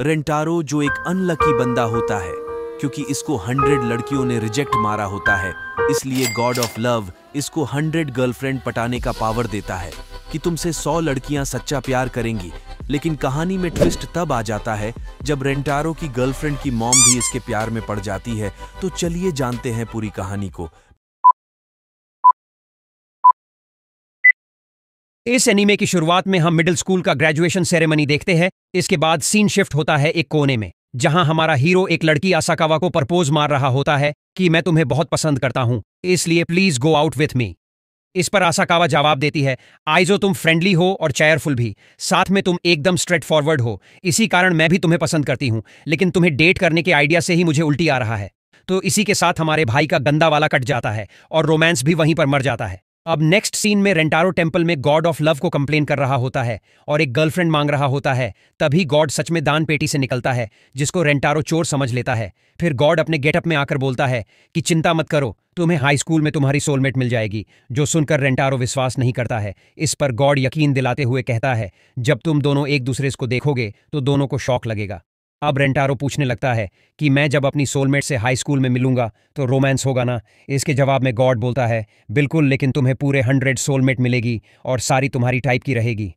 Rentaro जो एक unlucky बंदा होता है, क्योंकि इसको हंड्रेड लड़कियों ने रिजेक्ट मारा होता है, इसलिए गॉड ऑफ़ लव इसको हंड्रेड गर्लफ्रेंड पटाने का पावर देता है कि तुमसे सौ लड़कियाँ सच्चा प्यार करेंगी। लेकिन कहानी में ट्विस्ट तब आ जाता है जब रेंटारो की गर्लफ्रेंड की मॉम भी इसके प्यार में पड़ जाती है। तो चलिए जानते हैं पूरी कहानी को। इस एनीमे की शुरुआत में हम मिडिल स्कूल का ग्रेजुएशन सेरेमनी देखते हैं। इसके बाद सीन शिफ्ट होता है एक कोने में, जहाँ हमारा हीरो एक लड़की आसाकावा को प्रपोज मार रहा होता है कि मैं तुम्हें बहुत पसंद करता हूँ, इसलिए please go out with me. इस पर आसाकावा जवाब देती है आइजो तुम फ्रेंडली हो और चेयरफुल भी, साथ में तुम एकदम स्ट्रेट फॉरवर्ड हो, इसी कारण मैं भी तुम्हें पसंद करती हूँ, लेकिन तुम्हें डेट करने के आइडिया से ही मुझे उल्टी आ रहा है। तो इसी के साथ हमारे भाई का गंदा वाला कट जाता है और रोमांस भी वहीं पर मर जाता है। अब नेक्स्ट सीन में रेंटारो टेंपल में गॉड ऑफ़ लव को कंप्लेन कर रहा होता है और एक गर्लफ्रेंड मांग रहा होता है। तभी गॉड सच में दान पेटी से निकलता है, जिसको रेंटारो चोर समझ लेता है। फिर गॉड अपने गेटअप में आकर बोलता है कि चिंता मत करो, तुम्हें हाई स्कूल में तुम्हारी सोलमेट मिल जाएगी, जो सुनकर रेंटारो विश्वास नहीं करता है। इस पर गॉड यकीन दिलाते हुए कहता है, जब तुम दोनों एक दूसरे को देखोगे तो दोनों को शौक लगेगा। अब रेंटारो पूछने लगता है कि मैं जब अपनी सोलमेट से हाई स्कूल में मिलूँगा तो रोमांस होगा ना? इसके जवाब में गॉड बोलता है, बिल्कुल, लेकिन तुम्हें पूरे हंड्रेड सोलमेट मिलेगी और सारी तुम्हारी टाइप की रहेगी।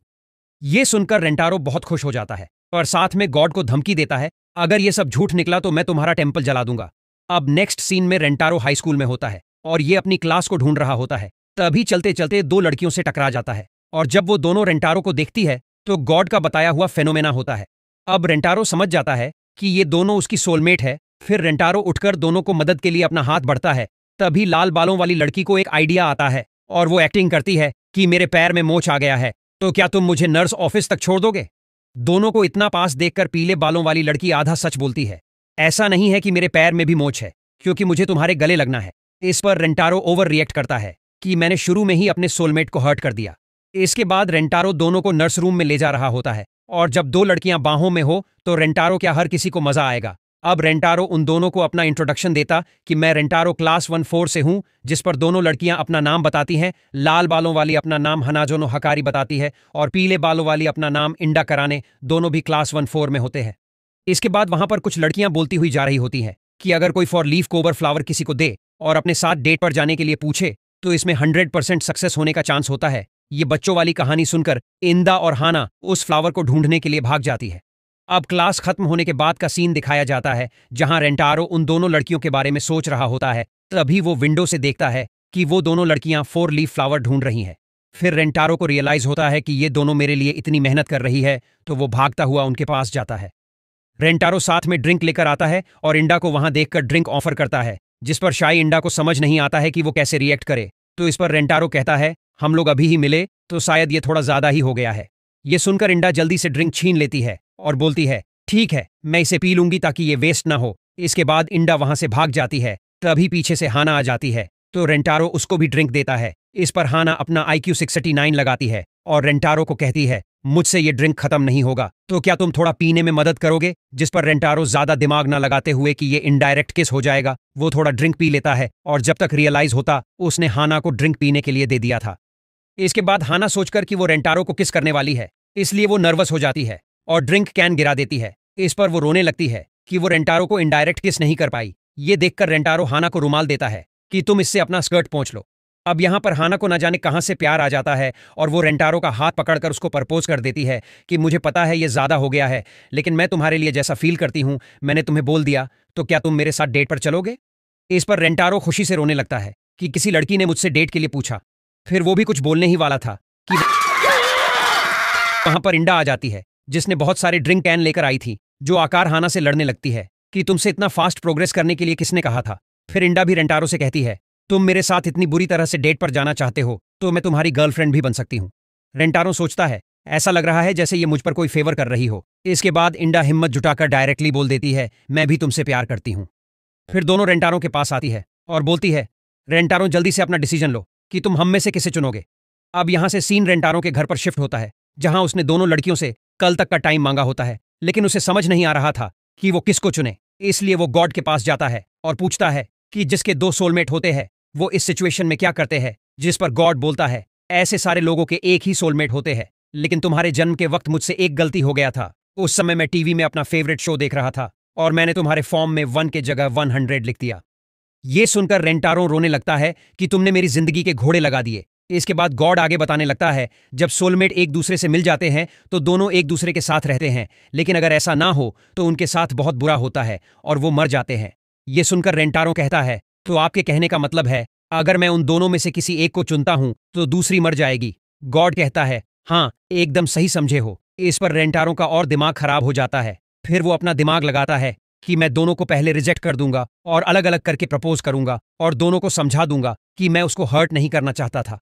ये सुनकर रेंटारो बहुत खुश हो जाता है और साथ में गॉड को धमकी देता है, अगर ये सब झूठ निकला तो मैं तुम्हारा टेंपल जला दूँगा। अब नेक्स्ट सीन में रेंटारो हाई स्कूल में होता है और ये अपनी क्लास को ढूंढ रहा होता है। तभी चलते चलते दो लड़कियों से टकरा जाता है और जब वो दोनों रेंटारो को देखती है तो गॉड का बताया हुआ फेनोमेना होता है। अब रेंटारो समझ जाता है कि ये दोनों उसकी सोलमेट है। फिर रेंटारो उठकर दोनों को मदद के लिए अपना हाथ बढ़ता है। तभी लाल बालों वाली लड़की को एक आइडिया आता है और वो एक्टिंग करती है कि मेरे पैर में मोच आ गया है। तो क्या तुम मुझे नर्स ऑफ़िस तक छोड़ दोगे? दोनों को इतना पास देखकर पीले बालों वाली लड़की आधा सच बोलती है। ऐसा नहीं है कि मेरे पैर में भी मोच है, क्योंकि मुझे तुम्हारे गले लगना है। इस पर रेंटारो ओवर रिएक्ट करता है कि मैंने शुरू में ही अपने सोलमेट को हर्ट कर दिया। इसके बाद रेंटारो दोनों को नर्स रूम में ले जा रहा होता है। और जब दो लड़कियाँ बाहों में हो तो रेंटारो क्या हर किसी को मज़ा आएगा। अब रेंटारो उन दोनों को अपना इंट्रोडक्शन देता कि मैं रेंटारो क्लास वन फोर से हूँ, जिस पर दोनों लड़कियाँ अपना नाम बताती हैं, लाल बालों वाली अपना नाम हनाजोनो हकारी बताती है, और पीले बालों वाली अपना नाम इंडा कराने दोनों भी क्लास वन फोर में होते हैं। इसके बाद वहाँ पर कुछ लड़कियाँ बोलती हुई जा रही होती हैं कि अगर कोई फॉर लीफ कोवर फ्लावर किसी को दे और अपने साथ डेट पर जाने के लिए पूछे तो इसमें हंड्रेड परसेंट सक्सेस होने का चांस होता है। ये बच्चों वाली कहानी सुनकर इंदा और हाना उस फ्लावर को ढूँढने के लिए भाग जाती है। अब क्लास खत्म होने के बाद का सीन दिखाया जाता है, जहाँ रेंटारो उन दोनों लड़कियों के बारे में सोच रहा होता है, तभी वो विंडो से देखता है कि वो दोनों लड़कियाँ फोर लीफ फ्लावर ढूंढ रही हैं। फिर रेंटारो को रियलाइज़ होता है कि ये दोनों मेरे लिए इतनी मेहनत कर रही है तो वो भागता हुआ उनके पास जाता है। रेंटारो साथ में ड्रिंक लेकर आता है और इंडा को वहाँ देखकर ड्रिंक ऑफ़र करता है, जिस पर शाही इंडा को समझ नहीं आता है कि वो कैसे रिएक्ट करे। तो इस पर रेंटारो कहता है हम लोग अभी ही मिले तो शायद ये थोड़ा ज़्यादा ही हो गया है। ये सुनकर इंडा जल्दी से ड्रिंक छीन लेती है और बोलती है, ठीक है, मैं इसे पी लूँगी ताकि ये वेस्ट ना हो। इसके बाद इंडा वहाँ से भाग जाती है, तभी पीछे से हाना आ जाती है तो रेंटारो उसको भी ड्रिंक देता है। इस पर हाना अपना आई क्यू लगाती है और रेंटारो को कहती है मुझसे ये ड्रिंक खत्म नहीं होगा। तो क्या तुम थोड़ा पीने में मदद करोगे? जिस पर रेंटारो ज़्यादा दिमाग ना लगाते हुए कि ये इनडायरेक्ट किस हो जाएगा, वो थोड़ा ड्रिंक पी लेता है और जब तक रियलाइज़ होता, उसने हाना को ड्रिंक पीने के लिए दे दिया था। इसके बाद हाना सोचकर कि वो रेंटारो को किस करने वाली है, इसलिए वो नर्वस हो जाती है और ड्रिंक कैन गिरा देती है। इस पर वो रोने लगती है कि वो रेंटारो को इनडायरेक्ट किस नहीं कर पाई। ये देखकर रेंटारो हाना को रुमाल देता है कि तुम इससे अपना स्कर्ट पहुँच लो। अब यहाँ पर हाना को न जाने कहाँ से प्यार आ जाता है और वो रेंटारो का हाथ पकड़कर उसको प्रपोज कर देती है कि मुझे पता है ये ज़्यादा हो गया है, लेकिन मैं तुम्हारे लिए जैसा फील करती हूँ, मैंने तुम्हें बोल दिया तो क्या तुम मेरे साथ डेट पर चलोगे? इस पर रेंटारो खुशी से रोने लगता है कि किसी लड़की ने मुझसे डेट के लिए पूछा। फिर वो भी कुछ बोलने ही वाला था कि वहाँ पर इंडा आ जाती है, जिसने बहुत सारे ड्रिंक कैन लेकर आई थी, जो आकार हाना से लड़ने लगती है, कि तुमसे इतना फास्ट प्रोग्रेस करने के लिए किसने कहा था? फिर इंडा भी रेंटारो से कहती है तुम मेरे साथ इतनी बुरी तरह से डेट पर जाना चाहते हो तो मैं तुम्हारी गर्लफ्रेंड भी बन सकती हूँ। रेंटारो सोचता है, ऐसा लग रहा है जैसे ये मुझ पर कोई फेवर कर रही हो। इसके बाद इंडा हिम्मत जुटाकर डायरेक्टली बोल देती है, मैं भी तुमसे प्यार करती हूँ। फिर दोनों रेंटारों के पास आती है और बोलती है, रेंटारो, जल्दी से अपना डिसीज़न लो कि तुम हम में से किसे चुनोगे? अब यहाँ से सीन रेंटारों के घर पर शिफ्ट होता है, जहाँ उसने दोनों लड़कियों से कल तक का टाइम मांगा होता है, लेकिन उसे समझ नहीं आ रहा था कि वो किसको चुने। इसलिए वो गॉड के पास जाता है और पूछता है कि जिसके दो सोलमेट होते हैं वो इस सिचुएशन में क्या करते हैं, जिस पर गॉड बोलता है? ऐसे सारे लोगों के एक ही सोलमेट होते हैं। लेकिन तुम्हारे जन्म के वक्त मुझसे एक गलती हो गया था। उस समय मैं टीवी में अपना फेवरेट शो देख रहा था और मैंने तुम्हारे फॉर्म में वन के जगह वन हंड्रेड लिख दिया। ये सुनकर रेंटारो रोने लगता है कि तुमने मेरी ज़िंदगी के घोड़े लगा दिए। इसके बाद गॉड आगे बताने लगता है, जब सोलमेट एक दूसरे से मिल जाते हैं तो दोनों एक दूसरे के साथ रहते हैं। लेकिन अगर ऐसा ना हो तो उनके साथ बहुत बुरा होता है और वो मर जाते हैं। ये सुनकर रेंटारो कहता है तो आपके कहने का मतलब है, अगर मैं उन दोनों में से किसी एक को चुनता हूँ तो दूसरी मर जाएगी। गॉड कहता है हाँ एकदम सही समझे हो। इस पर रेंटारों का और दिमाग खराब हो जाता है। फिर वो अपना दिमाग लगाता है कि मैं दोनों को पहले रिजेक्ट कर दूँगा और अलग अलग करके प्रपोज करूँगा और दोनों को समझा दूँगा कि मैं उसको हर्ट नहीं करना चाहता था।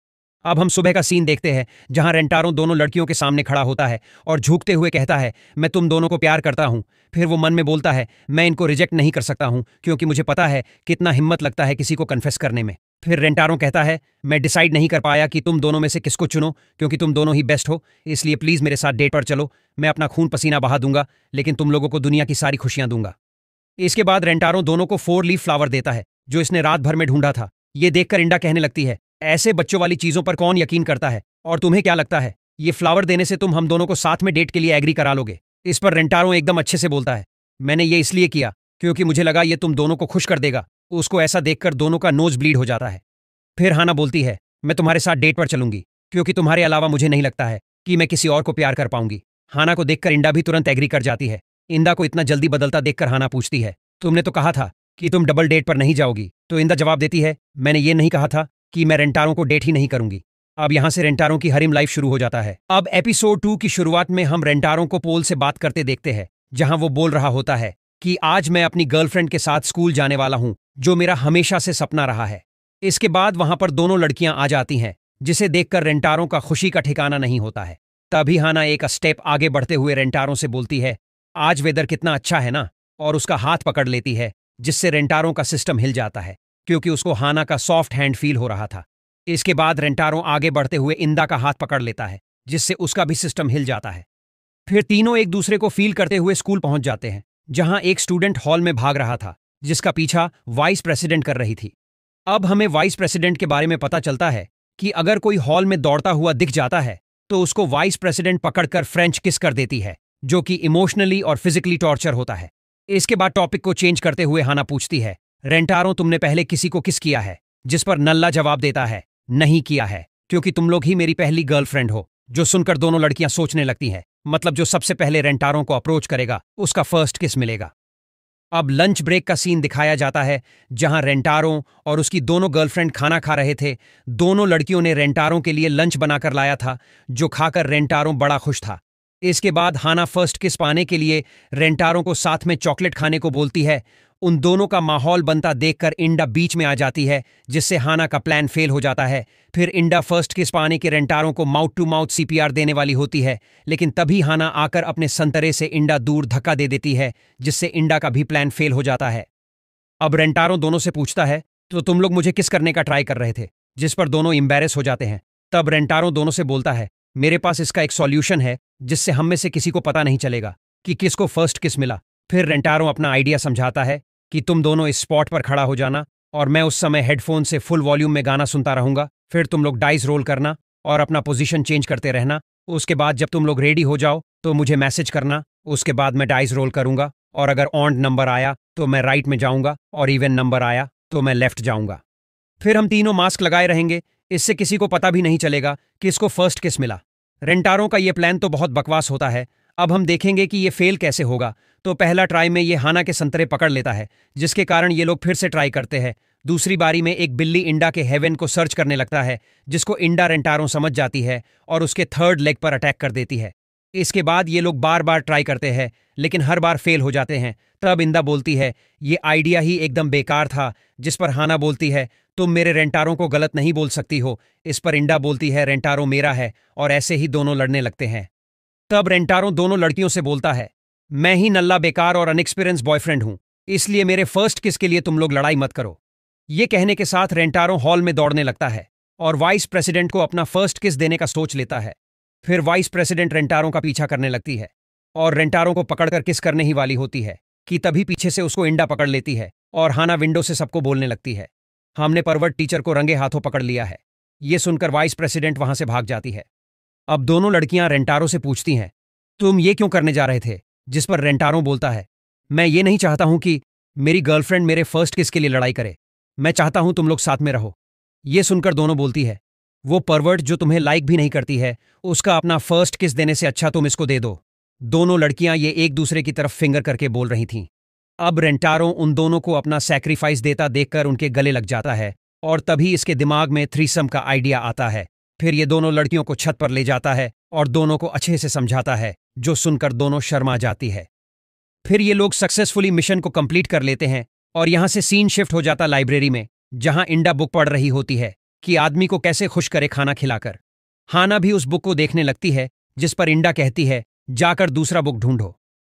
अब हम सुबह का सीन देखते हैं, जहाँ रेंटारो दोनों लड़कियों के सामने खड़ा होता है और झुकते हुए कहता है, मैं तुम दोनों को प्यार करता हूँ। फिर वो मन में बोलता है, मैं इनको रिजेक्ट नहीं कर सकता हूँ, क्योंकि मुझे पता है कितना हिम्मत लगता है किसी को कन्फेस करने में। फिर रेंटारो कहता है, मैं डिसाइड नहीं कर पाया कि तुम दोनों में से किसको चुनो, क्योंकि तुम दोनों ही बेस्ट हो, इसलिए प्लीज़ मेरे साथ डेट पर चलो, मैं अपना खून पसीना बहा दूँगा, लेकिन तुम लोगों को दुनिया की सारी खुशियाँ दूँगा। इसके बाद रेंटारो दोनों को फोर लीफ फ्लावर देता है, जो इसने रात भर में ढूंढा था। ये देखकर इंडा कहने लगती है ऐसे बच्चों वाली चीज़ों पर कौन यकीन करता है? और तुम्हें क्या लगता है? ये फ्लावर देने से तुम हम दोनों को साथ में डेट के लिए एग्री करा लोगे। इस पर रेंटारो एकदम अच्छे से बोलता है। मैंने ये इसलिए किया, क्योंकि मुझे लगा ये तुम दोनों को खुश कर देगा। उसको ऐसा देखकर दोनों का नोज़ ब्लीड हो जाता है। फिर हाना बोलती है, मैं तुम्हारे साथ डेट पर चलूँगी, क्योंकि तुम्हारे अलावा मुझे नहीं लगता है कि मैं किसी और को प्यार कर पाऊँगी। हाना को देखकर इंडा भी तुरंत एग्री कर जाती है। इंदा को इतना जल्दी बदलता देखकर हाना पूछती है, तुमने तो कहा था कि तुम डबल डेट पर नहीं जाओगी तो इंदा जवाब देती है, मैंने ये नहीं कहा था कि मैं रेंटारों को डेट ही नहीं करूँगी। अब यहाँ से रेंटारों की हरिम लाइफ शुरू हो जाता है। अब एपिसोड टू की शुरुआत में हम रेंटारों को पोल से बात करते देखते हैं, जहाँ वो बोल रहा होता है कि आज मैं अपनी गर्लफ्रेंड के साथ स्कूल जाने वाला हूँ, जो मेरा हमेशा से सपना रहा है। इसके बाद वहाँ पर दोनों लड़कियाँ आ जाती हैं, जिसे देखकर रेंटारों का खुशी का ठिकाना नहीं होता है। तभी हाना एक स्टेप आगे बढ़ते हुए रेंटारों से बोलती है, आज वेदर कितना अच्छा है ना? और उसका हाथ पकड़ लेती है, जिससे रेंटारों का सिस्टम हिल जाता है। क्योंकि उसको हाना का सॉफ्ट हैंड फील हो रहा था। इसके बाद रेंटारों आगे बढ़ते हुए इंदा का हाथ पकड़ लेता है, जिससे उसका भी सिस्टम हिल जाता है। फिर तीनों एक दूसरे को फील करते हुए स्कूल पहुँच जाते हैं, जहाँ एक स्टूडेंट हॉल में भाग रहा था, जिसका पीछा वाइस प्रेसिडेंट कर रही थी। अब हमें वाइस प्रेसिडेंट के बारे में पता चलता है कि अगर कोई हॉल में दौड़ता हुआ दिख जाता है तो उसको वाइस प्रेसिडेंट पकड़कर फ्रेंच किस कर देती है, जो कि इमोशनली और फिजिकली टॉर्चर होता है। इसके बाद टॉपिक को चेंज करते हुए हाना पूछती है रेंटारो, तुमने पहले किसी को किस किया है, जिस पर नल्ला जवाब देता है, नहीं किया है, क्योंकि तुम लोग ही मेरी पहली गर्लफ्रेंड हो, जो सुनकर दोनों लड़कियाँ सोचने लगती हैं मतलब जो सबसे पहले रेंटारों को अप्रोच करेगा, उसका फ़र्स्ट किस मिलेगा। अब लंच ब्रेक का सीन दिखाया जाता है, जहाँ रेंटारों और उसकी दोनों गर्लफ्रेंड खाना खा रहे थे, दोनों लड़कियों ने रेंटारों के लिए लंच बनाकर लाया था, जो खाकर रेंटारों बड़ा खुश था। इसके बाद हाना फ़र्स्ट किस पाने के लिए रेंटारों को साथ में चॉकलेट खाने को बोलती है उन दोनों का माहौल बनता देखकर इंडा बीच में आ जाती है, जिससे हाना का प्लान फेल हो जाता है। फिर इंडा फ़र्स्ट किस पाने के रेंटारों को माउथ टू माउथ सीपीआर देने वाली होती है, लेकिन तभी हाना आकर अपने संतरे से इंडा दूर धक्का दे देती है, जिससे इंडा का भी प्लान फेल हो जाता है। अब रेंटारों दोनों से पूछता है तो तुम लोग मुझे किस करने का ट्राई कर रहे थे? जिस पर दोनों इम्बेरस हो जाते हैं। तब रेंटारों दोनों से बोलता है, मेरे पास इसका एक सॉल्यूशन है, जिससे हम में से किसी को पता नहीं चलेगा कि किसको फ़र्स्ट किस मिला। फिर रेंटारो अपना आइडिया समझाता है कि तुम दोनों इस स्पॉट पर खड़ा हो जाना और मैं उस समय हेडफोन से फुल वॉल्यूम में गाना सुनता रहूँगा। फिर तुम लोग डाइस रोल करना और अपना पोजीशन चेंज करते रहना। उसके बाद जब तुम लोग रेडी हो जाओ तो मुझे मैसेज करना। उसके बाद मैं डाइस रोल करूँगा और अगर ऑन नंबर आया तो मैं राइट में जाऊँगा और इवन नंबर आया तो मैं लेफ़्ट जाऊँगा। फिर हम तीनों मास्क लगाए रहेंगे। इससे किसी को पता भी नहीं चलेगा कि इसको फ़र्स्ट किस मिला। रेंटारों का ये प्लान तो बहुत बकवास होता है। अब हम देखेंगे कि ये फेल कैसे होगा। तो पहला ट्राई में ये हाना के संतरे पकड़ लेता है, जिसके कारण ये लोग फिर से ट्राई करते हैं। दूसरी बारी में एक बिल्ली इंडा के हेवन को सर्च करने लगता है, जिसको इंडा रेंटारों समझ जाती है और उसके थर्ड लेग पर अटैक कर देती है। इसके बाद ये लोग बार बार ट्राई करते हैं, लेकिन हर बार फेल हो जाते हैं। तब इंदा बोलती है, ये आइडिया ही एकदम बेकार था, जिस पर हाना बोलती है, तुम मेरे रेंटारों को गलत नहीं बोल सकती हो। इस पर इंडा बोलती है, रेंटारो मेरा है, और ऐसे ही दोनों लड़ने लगते हैं। तब रेंटारो दोनों लड़कियों से बोलता है, मैं ही नल्ला बेकार और अनएक्सपीरियंस बॉयफ्रेंड हूँ, इसलिए मेरे फ़र्स्ट किस के लिए तुम लोग लड़ाई मत करो। ये कहने के साथ रेंटारो हॉल में दौड़ने लगता है और वाइस प्रेसिडेंट को अपना फ़र्स्ट किस देने का सोच लेता है। फिर वाइस प्रेसिडेंट रेंटारों का पीछा करने लगती है और रेंटारों को पकड़कर किस करने ही वाली होती है कि तभी पीछे से उसको इंडा पकड़ लेती है और हाना विंडो से सबको बोलने लगती है। हमने परवर्ट टीचर को रंगे हाथों पकड़ लिया है। ये सुनकर वाइस प्रेसिडेंट वहाँ से भाग जाती है। अब दोनों लड़कियाँ रेंटारो से पूछती हैं, तुम ये क्यों करने जा रहे थे? जिस पर रेंटारो बोलता है। मैं ये नहीं चाहता हूँ कि मेरी गर्लफ्रेंड मेरे फ़र्स्ट किस के लिए लड़ाई करे। मैं चाहता हूँ तुम लोग साथ में रहो। ये सुनकर दोनों बोलती है, वो परवर्ट जो तुम्हें लाइक भी नहीं करती है, उसका अपना फ़र्स्ट किस देने से अच्छा तुम इसको दे दो। दोनों लड़कियाँ ये एक दूसरे की तरफ़ फिंगर करके बोल रही थीं। अब रेंटारो उन दोनों को अपना सैक्रिफाइस देता देखकर उनके गले लग जाता है और तभी इसके दिमाग में थ्रीसम का आइडिया आता है। फिर ये दोनों लड़कियों को छत पर ले जाता है और दोनों को अच्छे से समझाता है, जो सुनकर दोनों शर्मा जाती है। फिर ये लोग सक्सेसफुली मिशन को कंप्लीट कर लेते हैं और यहाँ से सीन शिफ्ट हो जाता लाइब्रेरी में, जहाँ इंडा बुक पढ़ रही होती है, कि आदमी को कैसे खुश करे खाना खिलाकर। हाना भी उस बुक को देखने लगती है, जिस पर इंडा कहती है, जाकर दूसरा बुक ढूंढो।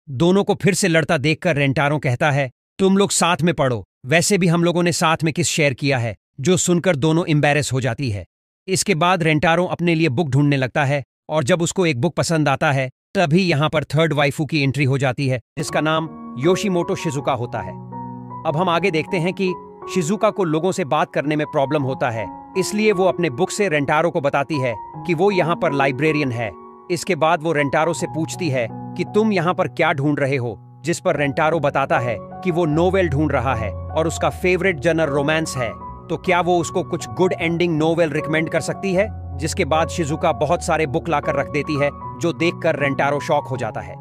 दोनों को फिर से लड़ता देखकर रेंटारों कहता है, तुम लोग साथ में पढ़ो। वैसे भी हम लोगों ने साथ में किस शेयर किया है, जो सुनकर दोनों एम्बेरस हो जाती है। इसके बाद रेंटारो अपने लिए बुक ढूँढने लगता है और जब उसको एक बुक पसंद आता है, तभी यहाँ पर थर्ड वाइफू की एंट्री हो जाती है, जिसका नाम योशीमोटो शिजुका होता है। अब हम आगे देखते हैं कि शिजुका को लोगों से बात करने में प्रॉब्लम होता है, इसलिए वो अपने बुक से रेंटारो को बताती है कि वो यहाँ पर लाइब्रेरियन है। इसके बाद वो रेंटारो से पूछती है कि तुम यहाँ पर क्या ढूंढ रहे हो, जिस पर रेंटारो बताता है कि वो नोवेल ढूंढ रहा है और उसका फेवरेट जनर रोमांस है। तो क्या वो उसको कुछ गुड एंडिंग नोवेल रिकमेंड कर सकती है, जिसके बाद शिजुका बहुत सारे बुक लाकर रख देती है, जो देखकर रेंटारो शॉक हो जाता है?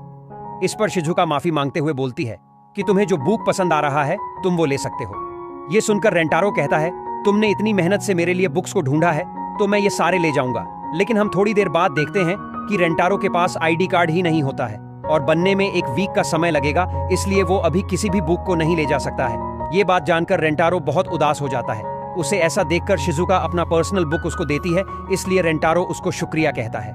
इस पर शिजुका माफ़ी मांगते हुए बोलती है कि तुम्हें जो बुक पसंद आ रहा है, तुम वो ले सकते हो। ये सुनकर रेंटारो कहता है, तुमने इतनी मेहनत से मेरे लिए बुक्स को ढूंढा है तो मैं ये सारे ले जाऊँगा। लेकिन हम थोड़ी देर बाद देखते हैं कि रेंटारो के पास आईडी कार्ड ही नहीं होता है, और बनने में एक वीक का समय लगेगा, इसलिए वो अभी किसी भी बुक को नहीं ले जा सकता है। ये बात जानकर रेंटारो बहुत उदास हो जाता है। उसे ऐसा देखकर शिजुका अपना पर्सनल बुक उसको देती है, इसलिए रेंटारो उसको शुक्रिया कहता है।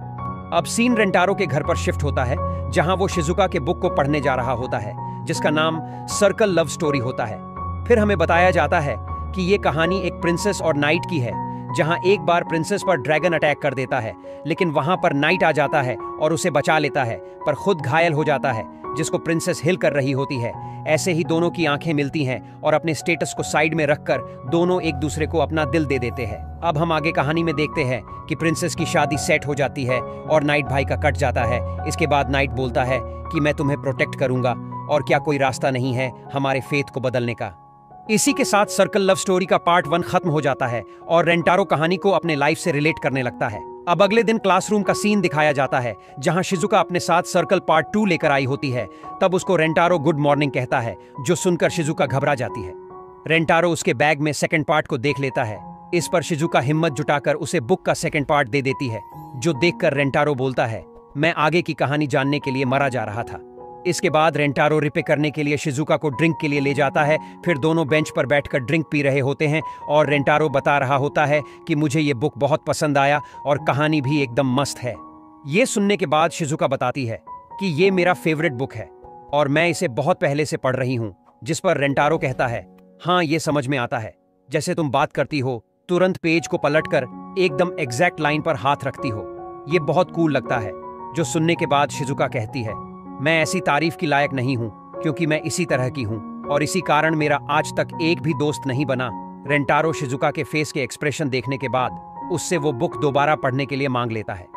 अब सीन रेंटारो के घर पर शिफ्ट होता है, जहाँ वो शिजुका के बुक को पढ़ने जा रहा होता है, जिसका नाम सर्कल लव स्टोरी होता है। फिर हमें बताया जाता है कि ये कहानी एक प्रिंसेस और नाइट की है, जहाँ एक बार प्रिंसेस पर ड्रैगन अटैक कर देता है, लेकिन वहाँ पर नाइट आ जाता है और उसे बचा लेता है, पर खुद घायल हो जाता है जिसको प्रिंसेस हिल कर रही होती है। ऐसे ही दोनों की आँखें मिलती हैं और अपने स्टेटस को साइड में रखकर दोनों एक दूसरे को अपना दिल दे देते हैं। अब हम आगे कहानी में देखते हैं कि प्रिंसेस की शादी सेट हो जाती है और नाइट भाई का कट जाता है। इसके बाद नाइट बोलता है कि मैं तुम्हें प्रोटेक्ट करूँगा और क्या कोई रास्ता नहीं है हमारे फेथ को बदलने का। इसी के साथ सर्कल लव स्टोरी का पार्ट वन खत्म हो जाता है और रेंटारो कहानी को अपने लाइफ से रिलेट करने लगता है। अब अगले दिन क्लासरूम का सीन दिखाया जाता है, जहाँ शिजुका अपने साथ सर्कल पार्ट टू लेकर आई होती है। तब उसको रेंटारो गुड मॉर्निंग कहता है, जो सुनकर शिजुका घबरा जाती है। रेंटारो उसके बैग में सेकंड पार्ट को देख लेता है। इस पर शिजुका हिम्मत जुटाकर उसे बुक का सेकंड पार्ट दे देती है, जो देखकर रेंटारो बोलता है, मैं आगे की कहानी जानने के लिए मरा जा रहा था। इसके बाद रेंटारो रिपे करने के लिए शिजुका को ड्रिंक के लिए ले जाता है। फिर दोनों बेंच पर बैठकर ड्रिंक पी रहे होते हैं और रेंटारो बता रहा होता है कि मुझे ये बुक बहुत पसंद आया और कहानी भी एकदम मस्त है। ये सुनने के बाद शिजुका बताती है कि ये मेरा फेवरेट बुक है और मैं इसे बहुत पहले से पढ़ रही हूँ, जिस पर रेंटारो कहता है हाँ ये समझ में आता है। जैसे तुम बात करती हो, तुरंत पेज को पलटकर एकदम एग्जैक्ट लाइन पर हाथ रखती हो। ये बहुत कूल लगता है। जो सुनने के बाद शिजुका कहती है मैं ऐसी तारीफ़ की लायक नहीं हूँ, क्योंकि मैं इसी तरह की हूँ, और इसी कारण मेरा आज तक एक भी दोस्त नहीं बना। रेंटारो शिजुका के फेस के एक्सप्रेशन देखने के बाद, उससे वो बुक दोबारा पढ़ने के लिए मांग लेता है।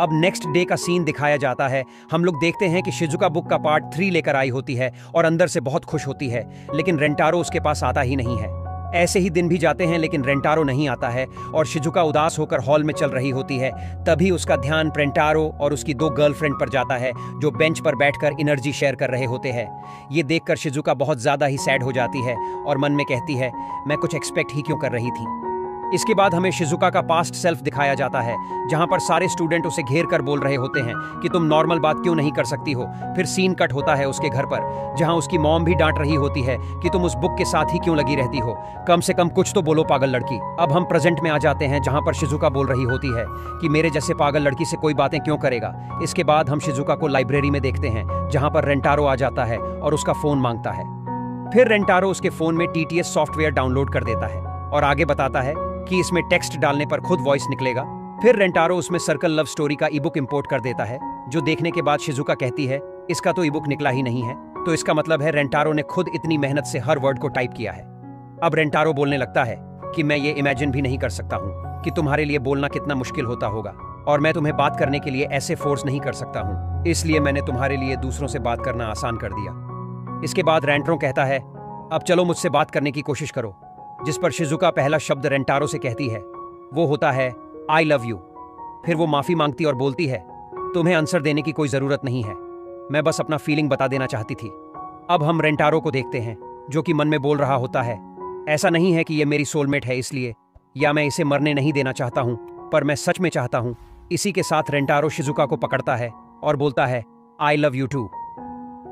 अब नेक्स्ट डे का सीन दिखाया जाता है। हम लोग देखते हैं कि शिजुका बुक का पार्ट थ्री लेकर आई होती है, और अंदर से बहुत खुश होती है, लेकिन रेंटारो उसके पास आता ही नहीं है। ऐसे ही दिन भी जाते हैं, लेकिन रेंटारो नहीं आता है और शिजुका उदास होकर हॉल में चल रही होती है। तभी उसका ध्यान प्रेंटारो और उसकी दो गर्लफ्रेंड पर जाता है, जो बेंच पर बैठकर एनर्जी शेयर कर रहे होते हैं। ये देखकर शिजुका बहुत ज़्यादा ही सैड हो जाती है और मन में कहती है, मैं कुछ एक्सपेक्ट ही क्यों कर रही थी? इसके बाद हमें शिजुका का पास्ट सेल्फ दिखाया जाता है, जहाँ पर सारे स्टूडेंट उसे घेर कर बोल रहे होते हैं कि तुम नॉर्मल बात क्यों नहीं कर सकती हो? फिर सीन कट होता है उसके घर पर, जहाँ उसकी मॉम भी डांट रही होती है कि तुम उस बुक के साथ ही क्यों लगी रहती हो? कम से कम कुछ तो बोलो पागल लड़की। अब हम प्रेजेंट में आ जाते हैं, जहाँ पर शिजुका बोल रही होती है कि मेरे जैसे पागल लड़की से कोई बातें क्यों करेगा? इसके बाद हम शिजुका को लाइब्रेरी में देखते हैं, जहाँ पर रेंटारो आ जाता है और उसका फ़ोन माँगता है। फिर रेंटारो उसके फ़ोन में टीटीएस सॉफ्टवेयर डाउनलोड कर देता है और आगे बताता है कि इसमें टेक्स्ट डालने पर खुद वॉइस निकलेगा। फिर रेंटारो उसमें सर्कल लव स्टोरी का ईबुक इंपोर्ट कर देता है, जो देखने के बाद शिजुका कहती है, इसका तो ईबुक निकला ही नहीं है। तो इसका मतलब है रेंटारो ने खुद इतनी मेहनत से हर वर्ड को टाइप किया है। अब रेंटारो बोलने लगता है कि मैं ये इमेजिन भी नहीं कर सकता हूँ, कि तुम्हारे लिए बोलना कितना मुश्किल होता होगा, और मैं तुम्हें बात करने के लिए ऐसे फोर्स नहीं कर सकता हूँ। इसलिए मैंने तुम्हारे लिए दूसरों से बात करना आसान कर दिया। इसके बाद रेंटरों कहता है, अब चलो मुझसे बात करने की कोशिश करो। जिस पर शिजुका पहला शब्द रेंटारो से कहती है, वो होता है आई लव यू फिर वो माफ़ी मांगती और बोलती है, तुम्हें आंसर देने की कोई ज़रूरत नहीं है। मैं बस अपना फीलिंग बता देना चाहती थी। अब हम रेंटारो को देखते हैं, जो कि मन में बोल रहा होता है। ऐसा नहीं है कि ये मेरी सोलमेट है इसलिए, या मैं इसे मरने नहीं देना चाहता हूँ, पर मैं सच में चाहता हूँ। इसी के साथ रेंटारो शिजुका को पकड़ता है और बोलता है आई लव यू टू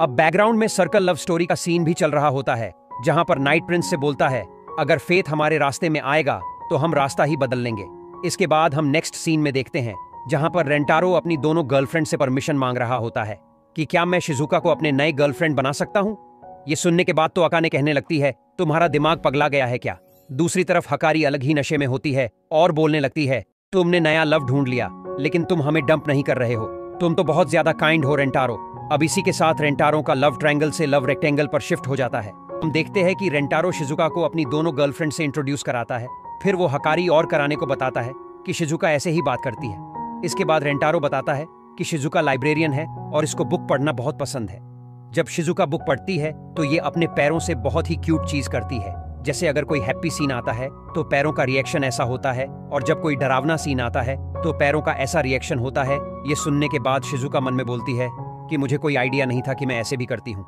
अब बैकग्राउंड में सर्कल लव स्टोरी का सीन भी चल रहा होता है, जहाँ पर नाइट प्रिंस से बोलता है अगर फेथ हमारे रास्ते में आएगा तो हम रास्ता ही बदल लेंगे। इसके बाद हम नेक्स्ट सीन में देखते हैं, जहाँ पर रेंटारो अपनी दोनों गर्लफ्रेंड से परमिशन मांग रहा होता है, कि क्या मैं शिजुका को अपने नए गर्लफ्रेंड बना सकता हूँ? ये सुनने के बाद तो अकाने कहने लगती है, तुम्हारा दिमाग पगला गया है क्या? दूसरी तरफ़ हकारी अलग ही नशे में होती है, और बोलने लगती है, तुमने नया लव ढूंढ लिया, लेकिन तुम हमें डंप नहीं कर रहे हो। तुम तो बहुत ज़्यादा काइंड हो रेंटारो। अब इसी के साथ रेंटारो का लव ट्रायंगल से लव रेक्टेंगल पर शिफ्ट हो जाता है। हम देखते हैं कि रेंटारो शिजुका को अपनी दोनों गर्लफ्रेंड से इंट्रोड्यूस कराता है। फिर वो हकारी और कराने को बताता है कि शिजुका ऐसे ही बात करती है। इसके बाद रेंटारो बताता है कि शिजुका लाइब्रेरियन है और इसको बुक पढ़ना बहुत पसंद है। जब शिजुका बुक पढ़ती है तो ये अपने पैरों से बहुत ही क्यूट चीज़ करती है। जैसे अगर कोई हैप्पी सीन आता है तो पैरों का रिएक्शन ऐसा होता है और जब कोई डरावना सीन आता है तो पैरों का ऐसा रिएक्शन होता है। ये सुनने के बाद शिजुका मन में बोलती है कि मुझे कोई आइडिया नहीं था कि मैं ऐसे भी करती हूँ।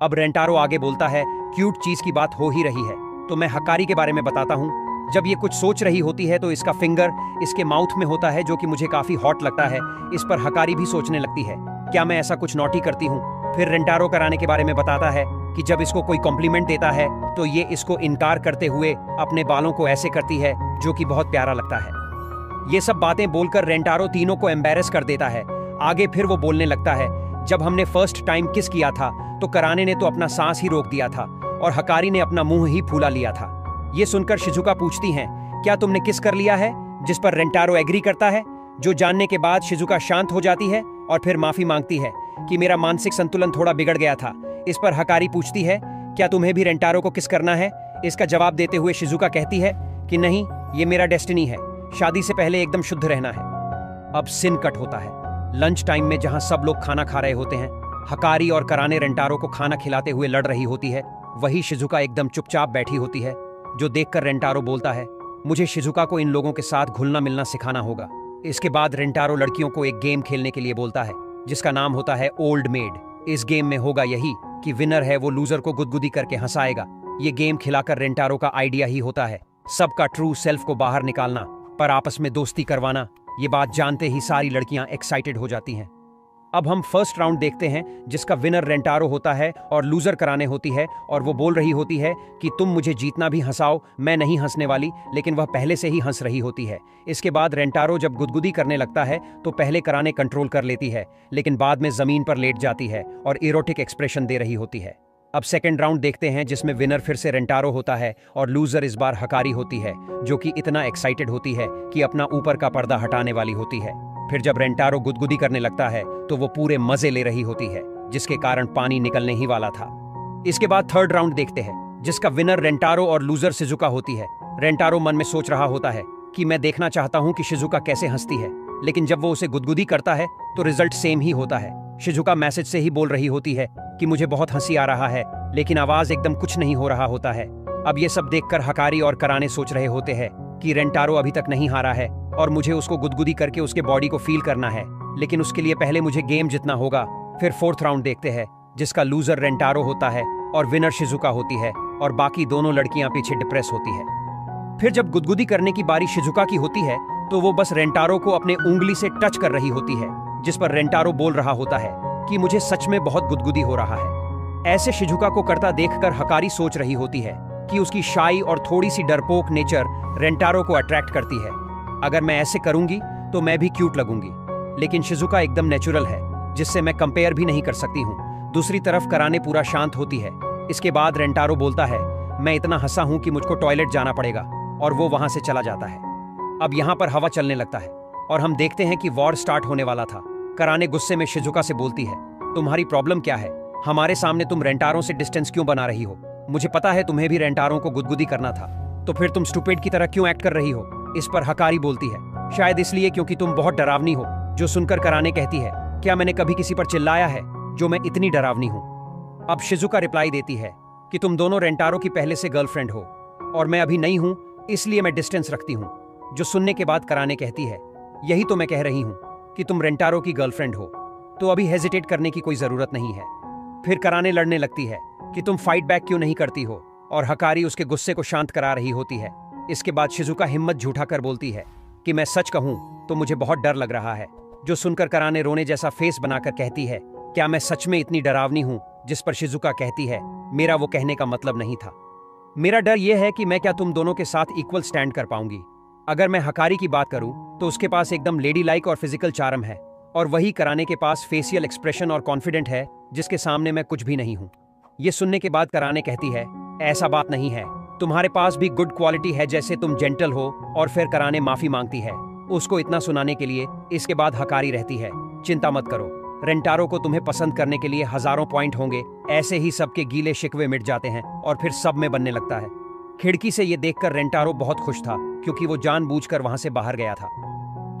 अब रेंटारो आगे बोलता है, क्यूट चीज़ की बात हो ही रही है। तो मैं हकारी के बारे में बताता हूँ। जब ये कुछ सोच रही होती है तो इसका फिंगर इसके माउथ में होता है, जो कि मुझे काफ़ी हॉट लगता है। इस पर हकारी भी सोचने लगती है, क्या मैं ऐसा कुछ नोटी करती हूँ? फिर रेंटारो कराने के बारे में बताता है कि जब इसको कोई कॉम्प्लीमेंट देता है तो ये इसको इनकार करते हुए अपने बालों को ऐसे करती है, जो कि बहुत प्यारा लगता है। ये सब बातें बोलकर रेंटारो तीनों को एम्बेरस कर देता है। आगे फिर वो बोलने लगता है जब हमने फ़र्स्ट टाइम किस किया था तो कराने ने तो अपना सांस ही रोक दिया था, और हकारी ने अपना मुँह ही फूला लिया था। ये सुनकर शिजुका पूछती हैं, क्या तुमने किस कर लिया है, जिस पर रेंटारो एग्री करता है, जो जानने के बाद शिजुका शांत हो जाती है और फिर माफ़ी मांगती है कि मेरा मानसिक संतुलन थोड़ा बिगड़ गया था? इस पर हकारी पूछती है, क्या तुम्हें भी रेंटारो को किस करना है? इसका जवाब देते हुए शिजुका कहती है कि, नहीं, ये मेरा डेस्टिनी है, शादी से पहले एकदम शुद्ध रहना है। अब सिन कट होता है। लंच टाइम में जहाँ सब लोग खाना खा रहे होते हैं, हकारी और कराने रेंटारो को खाना खिलाते हुए लड़ रही होती है, वही शिजुका एकदम चुपचाप बैठी होती है, जो देखकर रेंटारो बोलता है, मुझे शिजुका को इन लोगों के साथ घुलना मिलना सिखाना होगा। इसके बाद रेंटारो लड़कियों को एक गेम खेलने के लिए बोलता है, जिसका नाम होता है ओल्ड मेड। इस गेम में होगा यही कि विनर है वो लूजर को गुदगुदी करके हंसाएगा। ये गेम खिलाकर रेंटारो का आइडिया ही होता है, सबका ट्रू सेल्फ को बाहर निकालना, पर आपस में दोस्ती करवाना। ये बात जानते ही सारी लड़कियाँ एक्साइटेड हो जाती हैं। अब हम फ़र्स्ट राउंड देखते हैं, जिसका विनर रेंटारो होता है और लूजर कराने होती है, और वो बोल रही होती है कि तुम मुझे जीतना भी हंसाओ, मैं नहीं हंसने वाली, लेकिन वह पहले से ही हंस रही होती है। इसके बाद रेंटारो जब गुदगुदी करने लगता है तो पहले कराने कंट्रोल कर लेती है, लेकिन बाद में ज़मीन पर लेट जाती है और इरोटिक एक्सप्रेशन दे रही होती है। अब सेकेंड राउंड देखते हैं, जिसमें विनर फिर से रेंटारो होता है और लूजर इस बार हकारी होती है, जो कि इतना एक्साइटेड होती है कि अपना ऊपर का पर्दा हटाने वाली होती है। फिर जब रेंटारो गुदगुदी करने लगता है तो वो पूरे मज़े ले रही होती है, जिसके कारण पानी निकलने ही वाला था। इसके बाद थर्ड राउंड देखते हैं, जिसका विनर रेंटारो और लूजर सिजुका होती है। रेंटारो मन में सोच रहा होता है कि मैं देखना चाहता हूँ कि शिजुका कैसे हंसती है, लेकिन जब वो उसे गुदगुदी करता है तो रिज़ल्ट सेम ही होता है। शिजुका मैसेज से ही बोल रही होती है कि मुझे बहुत हँसी आ रहा है, लेकिन आवाज़ एकदम कुछ नहीं हो रहा होता है। अब ये सब देखकर हकारी और कराने सोच रहे होते हैं कि रेंटारो अभी तक नहीं हारा है और मुझे उसको गुदगुदी करके उसके बॉडी को फील करना है। लेकिन उसके लिए पहले मुझे गेम जितना होगा, फिर फोर्थ राउंड देखते हैं, जिसका लूजर रेंटारो होता है और विनर शिजुका होती है और बाकी दोनों लड़कियाँ पीछे डिप्रेस होती है। फिर जब गुदगुदी करने की बारी शिजुका की होती है तो वो बस रेंटारो को अपने उंगली से टच कर रही होती है। जिस पर रेंटारो बोल रहा होता है कि मुझे सच में बहुत गुदगुदी हो रहा है। ऐसे शिजुका को करता देखकर हकारी सोच रही होती है कि उसकी शाई और थोड़ी सी डरपोक नेचर रेंटारो को अट्रैक्ट करती है। अगर मैं ऐसे करूँगी तो मैं भी क्यूट लगूँगी। लेकिन शिजुका एकदम नेचुरल है, जिससे मैं कंपेयर भी नहीं कर सकती हूँ। दूसरी तरफ़ कराने पूरा शांत होती है। इसके बाद रेंटारो बोलता है, मैं इतना हंसा हूँ कि मुझको टॉयलेट जाना पड़ेगा। और वो वहाँ से चला जाता है। अब यहाँ पर हवा चलने लगता है और हम देखते हैं कि वॉर स्टार्ट होने वाला था। कराने गुस्से में शिजुका से बोलती है, तुम्हारी प्रॉब्लम क्या है? हमारे सामने तुम रेंटारों से डिस्टेंस क्यों बना रही हो? मुझे पता है तुम्हें भी रेंटारों को गुदगुदी करना था तो फिर तुम स्टूपेड की तरह क्यों एक्ट कर रही हो? इस पर हकारी बोलती है, शायद इसलिए क्योंकि तुम बहुत डरावनी हो, जो सुनकर कराने कहती है, क्या मैंने कभी किसी पर चिल्लाया है, जो मैं इतनी डरावनी हूँ? अब शिजुका रिप्लाई देती है कि तुम दोनों रेंटारो की पहले से गर्लफ्रेंड हो, और मैं अभी नहीं हूँ, इसलिए मैं डिस्टेंस रखती हूँ, जो सुनने के बाद कराने कहती है, यही तो मैं कह रही हूँ कि तुम रेंटारो की गर्लफ्रेंड हो तो अभी हेजिटेट करने की कोई ज़रूरत नहीं है। फिर कराने लड़ने लगती है कि तुम फाइट बैक क्यों नहीं करती हो और हकारी उसके गुस्से को शांत करा रही होती है। इसके बाद शिजुका हिम्मत झूठा कर बोलती है कि मैं सच कहूँ तो मुझे बहुत डर लग रहा है, जो सुनकर कराने रोने जैसा फेस बनाकर कहती है, क्या मैं सच में इतनी डरावनी हूँ? जिस पर शिजुका कहती है, मेरा वो कहने का मतलब नहीं था। मेरा डर यह है कि मैं क्या तुम दोनों के साथ इक्वल स्टैंड कर पाऊँगी। अगर मैं हकारी की बात करूँ तो उसके पास एकदम लेडी लाइक और फ़िज़िकल चार्म है, और वही कराने के पास फेसियल एक्सप्रेशन और कॉन्फिडेंट है, जिसके सामने मैं कुछ भी नहीं हूँ। ये सुनने के बाद कराने कहती है, ऐसा बात नहीं है। तुम्हारे पास भी गुड क्वालिटी है जैसे तुम जेंटल हो, और फिर कराने माफ़ी मांगती है। उसको इतना सुनाने के लिए, इसके बाद हकारी रहती है। चिंता मत करो। रेंटारो को तुम्हें पसंद करने के लिए हज़ारों पॉइंट होंगे। ऐसे ही सबके गीले शिकवे मिट जाते हैं, और फिर सब में बनने लगता है। खिड़की से ये देखकर रेंटारो बहुत खुश था, क्योंकि वो जानबूझकर वहाँ से बाहर गया था।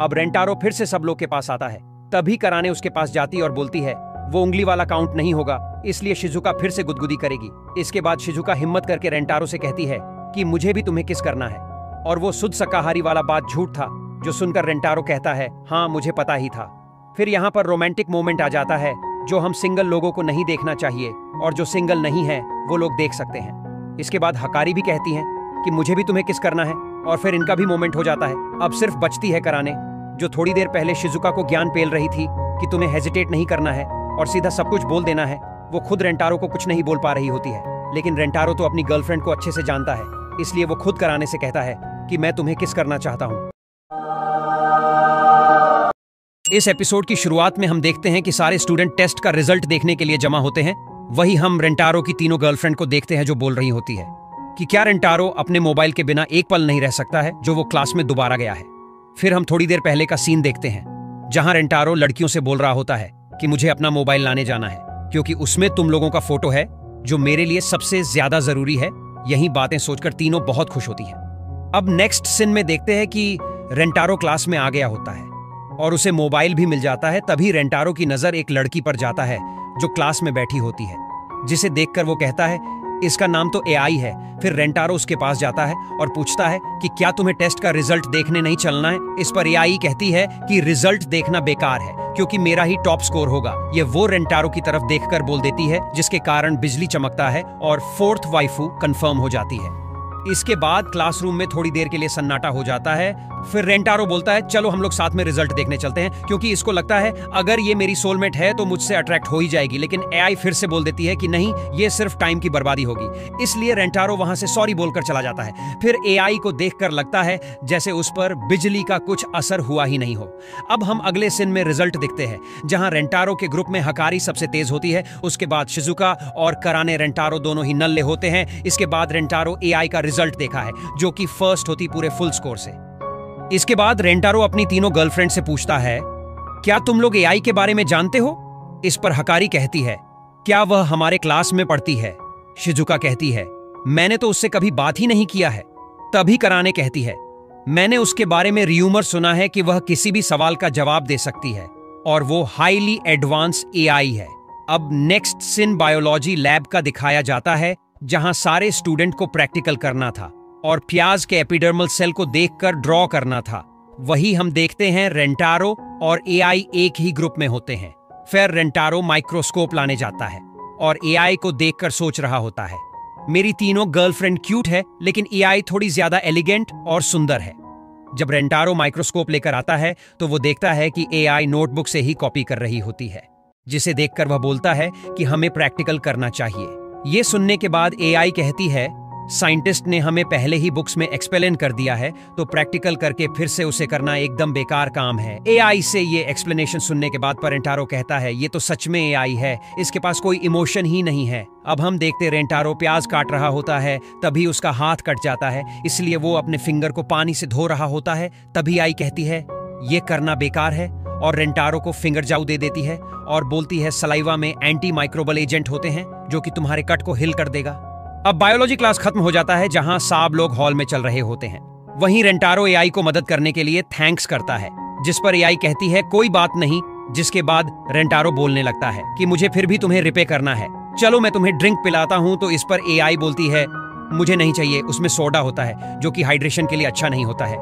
अब रेंटारो फिर से सब लोग के पास आता है। तभी कराने उसके पास जाती और बोलती है, वो उंगली वाला काउंट नहीं होगा, इसलिए शिजुका फिर से गुदगुदी करेगी। इसके बाद शिजुका हिम्मत करके रेंटारो से कहती है कि मुझे भी तुम्हें किस करना है। और वो शुद्ध शाकाहारी वाला बात झूठ था, जो सुनकर रेंटारो कहता है हाँ मुझे पता ही था। फिर यहाँ पर रोमांटिक मोमेंट आ जाता है, जो हम सिंगल लोगों को नहीं देखना चाहिए, और जो सिंगल नहीं है, वो लोग देख सकते हैं। इसके बाद हकारी भी कहती हैं कि मुझे भी तुम्हें किस करना है, और फिर इनका भी मोमेंट हो जाता है। अब सिर्फ़ बचती है कराने, जो थोड़ी देर पहले शिजुका को ज्ञान पेल रही थी कि तुम्हें हेजिटेट नहीं करना है, और सीधा सब कुछ बोल देना है, वो खुद रेंटारो को कुछ नहीं बोल पा रही होती है। लेकिन रेंटारो तो अपनी गर्लफ्रेंड को अच्छे से जानता है, इसलिए वो खुद कराने से कहता है कि मैं तुम्हें किस करना चाहता हूँ। इस एपिसोड की शुरुआत में हम देखते हैं कि सारे स्टूडेंट टेस्ट का रिज़ल्ट देखने के लिए जमा होते हैं वही हम रेंटारो की तीनों गर्लफ्रेंड को देखते हैं जो बोल रही होती है कि क्या रेंटारो अपने मोबाइल के बिना एक पल नहीं रह सकता है जो वो क्लास में दोबारा गया है। फिर हम थोड़ी देर पहले का सीन देखते हैं, जहाँ रेंटारो लड़कियों से बोल रहा होता है कि मुझे अपना मोबाइल लाने जाना है, क्योंकि उसमें तुम लोगों का फ़ोटो है, जो मेरे लिए सबसे ज़्यादा ज़रूरी है, यही बातें सोचकर तीनों बहुत खुश होती हैं। अब नेक्स्ट सीन में देखते हैं कि रेंटारो क्लास में आ गया होता है। और उसे मोबाइल भी मिल जाता है, तभी रेंटारो की नज़र एक लड़की पर जाता है, जो क्लास में बैठी होती है, जिसे देखकर वो कहता है, इसका नाम तो एआई है। फिर रेंटारो उसके पास जाता है और पूछता है कि क्या तुम्हें टेस्ट का रिज़ल्ट देखने नहीं चलना है? इस पर एआई कहती है कि रिज़ल्ट देखना बेकार है, क्योंकि मेरा ही टॉप स्कोर होगा। ये वो रेंटारो की तरफ़ देखकर बोल देती है, जिसके कारण बिजली चमकता है और फोर्थ वाइफू कंफर्म हो जाती है। इसके बाद क्लासरूम में थोड़ी देर के लिए सन्नाटा हो जाता है। फिर रेंटारो बोलता है, चलो हम लोग साथ में रिज़ल्ट देखने चलते हैं, क्योंकि इसको लगता है, अगर ये मेरी सोलमेट है तो मुझसे अट्रैक्ट हो ही जाएगी, लेकिन एआई फिर से बोल देती है कि नहीं, ये सिर्फ़ टाइम की बर्बादी होगी। इसलिए रेंटारो वहाँ से सॉरी बोलकर चला जाता है। फिर एआई को देखकर लगता है, जैसे उस पर बिजली का कुछ असर हुआ ही नहीं हो। अब हम अगले सिन में रिज़ल्ट दिखते हैं, जहाँ रेंटारो के ग्रुप में हकारी सबसे तेज होती है। उसके बाद शिजुका और कराने रेंटारो दोनों ही नल्ले होते हैं। इसके बाद रेंटारो एआई का रिज़ल्ट देखा है, जो कि फ़र्स्ट होती पूरे फुल स्कोर से। इसके बाद रेंटारो अपनी तीनों गर्लफ्रेंड से पूछता है, क्या तुम लोग एआई के बारे में जानते हो? इस पर हकारी कहती है, क्या वह हमारे क्लास में पढ़ती है? शिजुका कहती है, मैंने तो उससे कभी बात ही नहीं किया है। तभी कराने कहती है, मैंने उसके बारे में रियूमर सुना है कि वह किसी भी सवाल का जवाब दे सकती है, और वो हाईली एडवांस एआई है। अब नेक्स्ट सिन बायोलॉजी लैब का दिखाया जाता है जहाँ सारे स्टूडेंट को प्रैक्टिकल करना था और प्याज के एपिडर्मल सेल को देखकर ड्रॉ करना था। वही हम देखते हैं रेंटारो और एआई एक ही ग्रुप में होते हैं। फिर रेंटारो माइक्रोस्कोप लाने जाता है और एआई को देखकर सोच रहा होता है। मेरी तीनों गर्लफ्रेंड क्यूट है, लेकिन एआई थोड़ी ज़्यादा एलिगेंट और सुंदर है। जब रेंटारो माइक्रोस्कोप लेकर आता है तो वो देखता है कि एआई नोटबुक से ही कॉपी कर रही होती है, जिसे देखकर वह बोलता है कि हमें प्रैक्टिकल करना चाहिए। ये सुनने के बाद एआई कहती है, साइंटिस्ट ने हमें पहले ही बुक्स में एक्सप्लेन कर दिया है तो प्रैक्टिकल करके फिर से उसे करना एकदम बेकार काम है। एआई से ये एक्सप्लेनेशन सुनने के बाद परेंटारो कहता है, ये तो सच में एआई है, इसके पास कोई इमोशन ही नहीं है। अब हम देखते रेंटारो प्याज काट रहा होता है, तभी उसका हाथ कट जाता है, इसलिए वो अपने फिंगर को पानी से धो रहा होता है, तभी आई कहती है, ये करना बेकार है। और रेंटारो को फिंगर जाऊ दे देती है और बोलती है, सलाइवा में एंटी माइक्रोबल एजेंट होते हैं जो कि तुम्हारे कट को हिल कर देगा। अब बायोलॉजी क्लास खत्म हो जाता है जहाँ साब लोग हॉल में चल रहे होते हैं। वहीं रेंटारो एआई को मदद करने के लिए थैंक्स करता है, जिस पर एआई कहती है, कोई बात नहीं, जिसके बाद रेंटारो बोलने लगता है कि, मुझे फिर भी तुम्हें रिपे करना है। चलो मैं तुम्हें ड्रिंक पिलाता हूँ तो इस पर एआई बोलती है, मुझे नहीं चाहिए, उसमें सोडा होता है, जो कि हाइड्रेशन के लिए अच्छा नहीं होता है।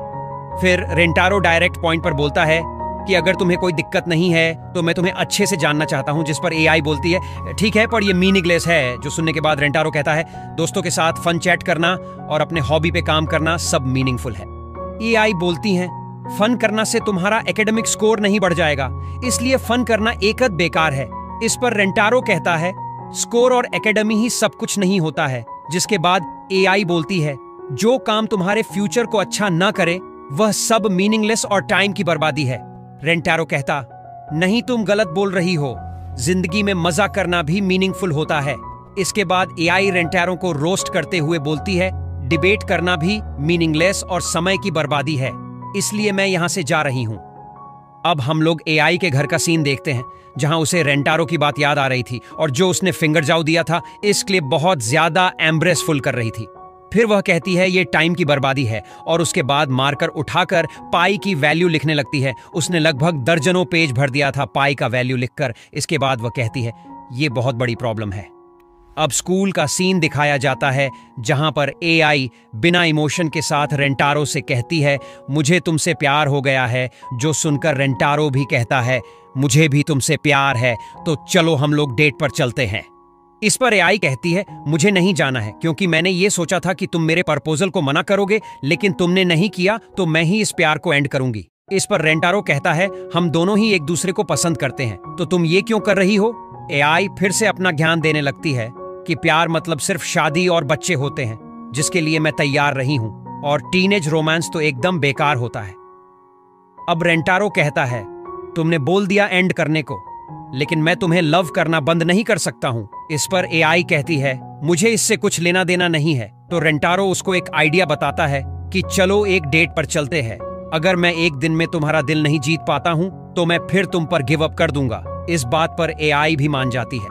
फिर रेंटारो डायरेक्ट पॉइंट पर बोलता है कि अगर तुम्हें कोई दिक्कत नहीं है तो मैं तुम्हें अच्छे से जानना चाहता हूँ, जिस पर एआई बोलती है। ठीक है, पर ये मीनिंगलेस है, जो सुनने के बाद रेंटारो कहता है, दोस्तों के साथ फन चैट करना और अपने हॉबी पे काम करना सब मीनिंगफुल है। एआई बोलती हैं फन करना से तुम्हारा एकेडमिक स्कोर नहीं बढ़ जाएगा। इसलिए फन करना एकद बेकार है। इस पर रेंटारो कहता है स्कोर और एकेडमी ही सब कुछ नहीं होता है। जिसके बाद एआई बोलती है, जो काम तुम्हारे फ्यूचर को अच्छा न करे, वह सब मीनिंगलेस और टाइम की बर्बादी है। रेंटारो कहता, नहीं तुम गलत बोल रही हो। ज़िंदगी में मज़ा करना भी मीनिंगफुल होता है। इसके बाद एआई रेंटारो को रोस्ट करते हुए बोलती है डिबेट करना भी मीनिंगलेस और समय की बर्बादी है। इसलिए मैं यहाँ से जा रही हूँ। अब हम लोग एआई के घर का सीन देखते हैं, जहाँ उसे रेंटारो की बात याद आ रही थी और जो उसने फिंगर जाओ दिया था इस क्लिप बहुत ज़्यादा एम्ब्रेसफुल कर रही थी। फिर वह कहती है, ये टाइम की बर्बादी है। और उसके बाद मार्कर उठाकर पाई की वैल्यू लिखने लगती है। उसने लगभग दर्जनों पेज भर दिया था पाई का वैल्यू लिखकर। इसके बाद वह कहती है, ये बहुत बड़ी प्रॉब्लम है। अब स्कूल का सीन दिखाया जाता है, जहाँ पर एआई बिना इमोशन के साथ रेंटारो से कहती है, मुझे तुमसे प्यार हो गया है। जो सुनकर रेंटारो भी कहता है, मुझे भी तुमसे प्यार है। तो चलो हम लोग डेट पर चलते हैं। इस पर एआई कहती है, मुझे नहीं जाना है, क्योंकि मैंने ये सोचा था कि तुम मेरे प्रपोजल को मना करोगे, लेकिन तुमने नहीं किया तो मैं ही इस प्यार को एंड करूँगी। इस पर रेंटारो कहता है, हम दोनों ही एक दूसरे को पसंद करते हैं तो तुम ये क्यों कर रही हो? एआई फिर से अपना ज्ञान देने लगती है कि प्यार मतलब सिर्फ़ शादी और बच्चे होते हैं, जिसके लिए मैं तैयार रही हूँ, और टीनेज रोमांस तो एकदम बेकार होता है। अब रेंटारो कहता है, तुमने बोल दिया एंड करने को, लेकिन मैं तुम्हें लव करना बंद नहीं कर सकता हूँ। इस पर एआई कहती है, मुझे इससे कुछ लेना देना नहीं है। तो रेंटारो उसको एक आइडिया बताता है कि चलो एक डेट पर चलते हैं। अगर मैं एक दिन में तुम्हारा दिल नहीं जीत पाता हूँ तो मैं फिर तुम पर गिव अप कर दूँगा। इस बात पर एआई भी मान जाती है।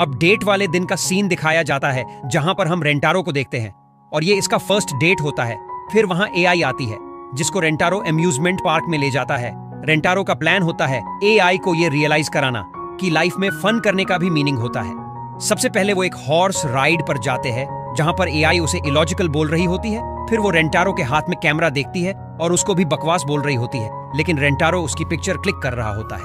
अब डेट वाले दिन का सीन दिखाया जाता है, जहाँ पर हम रेंटारो को देखते हैं। और ये इसका फ़र्स्ट डेट होता है। फिर वहाँ एआई आती है, जिसको रेंटारो अम्यूजमेंट पार्क में ले जाता है। रेंटारो का प्लान होता है एआई को ये रियलाइज़ कराना कि लाइफ में फन करने का भी मीनिंग होता है। सबसे पहले वो एक हॉर्स राइड पर जाते हैं, जहाँ पर एआई उसे इलॉजिकल बोल रही होती है, फिर वो रेंटारो के हाथ में कैमरा देखती है और उसको भी बकवास बोल रही होती है, लेकिन रेंटारो उसकी पिक्चर क्लिक कर रहा होता है।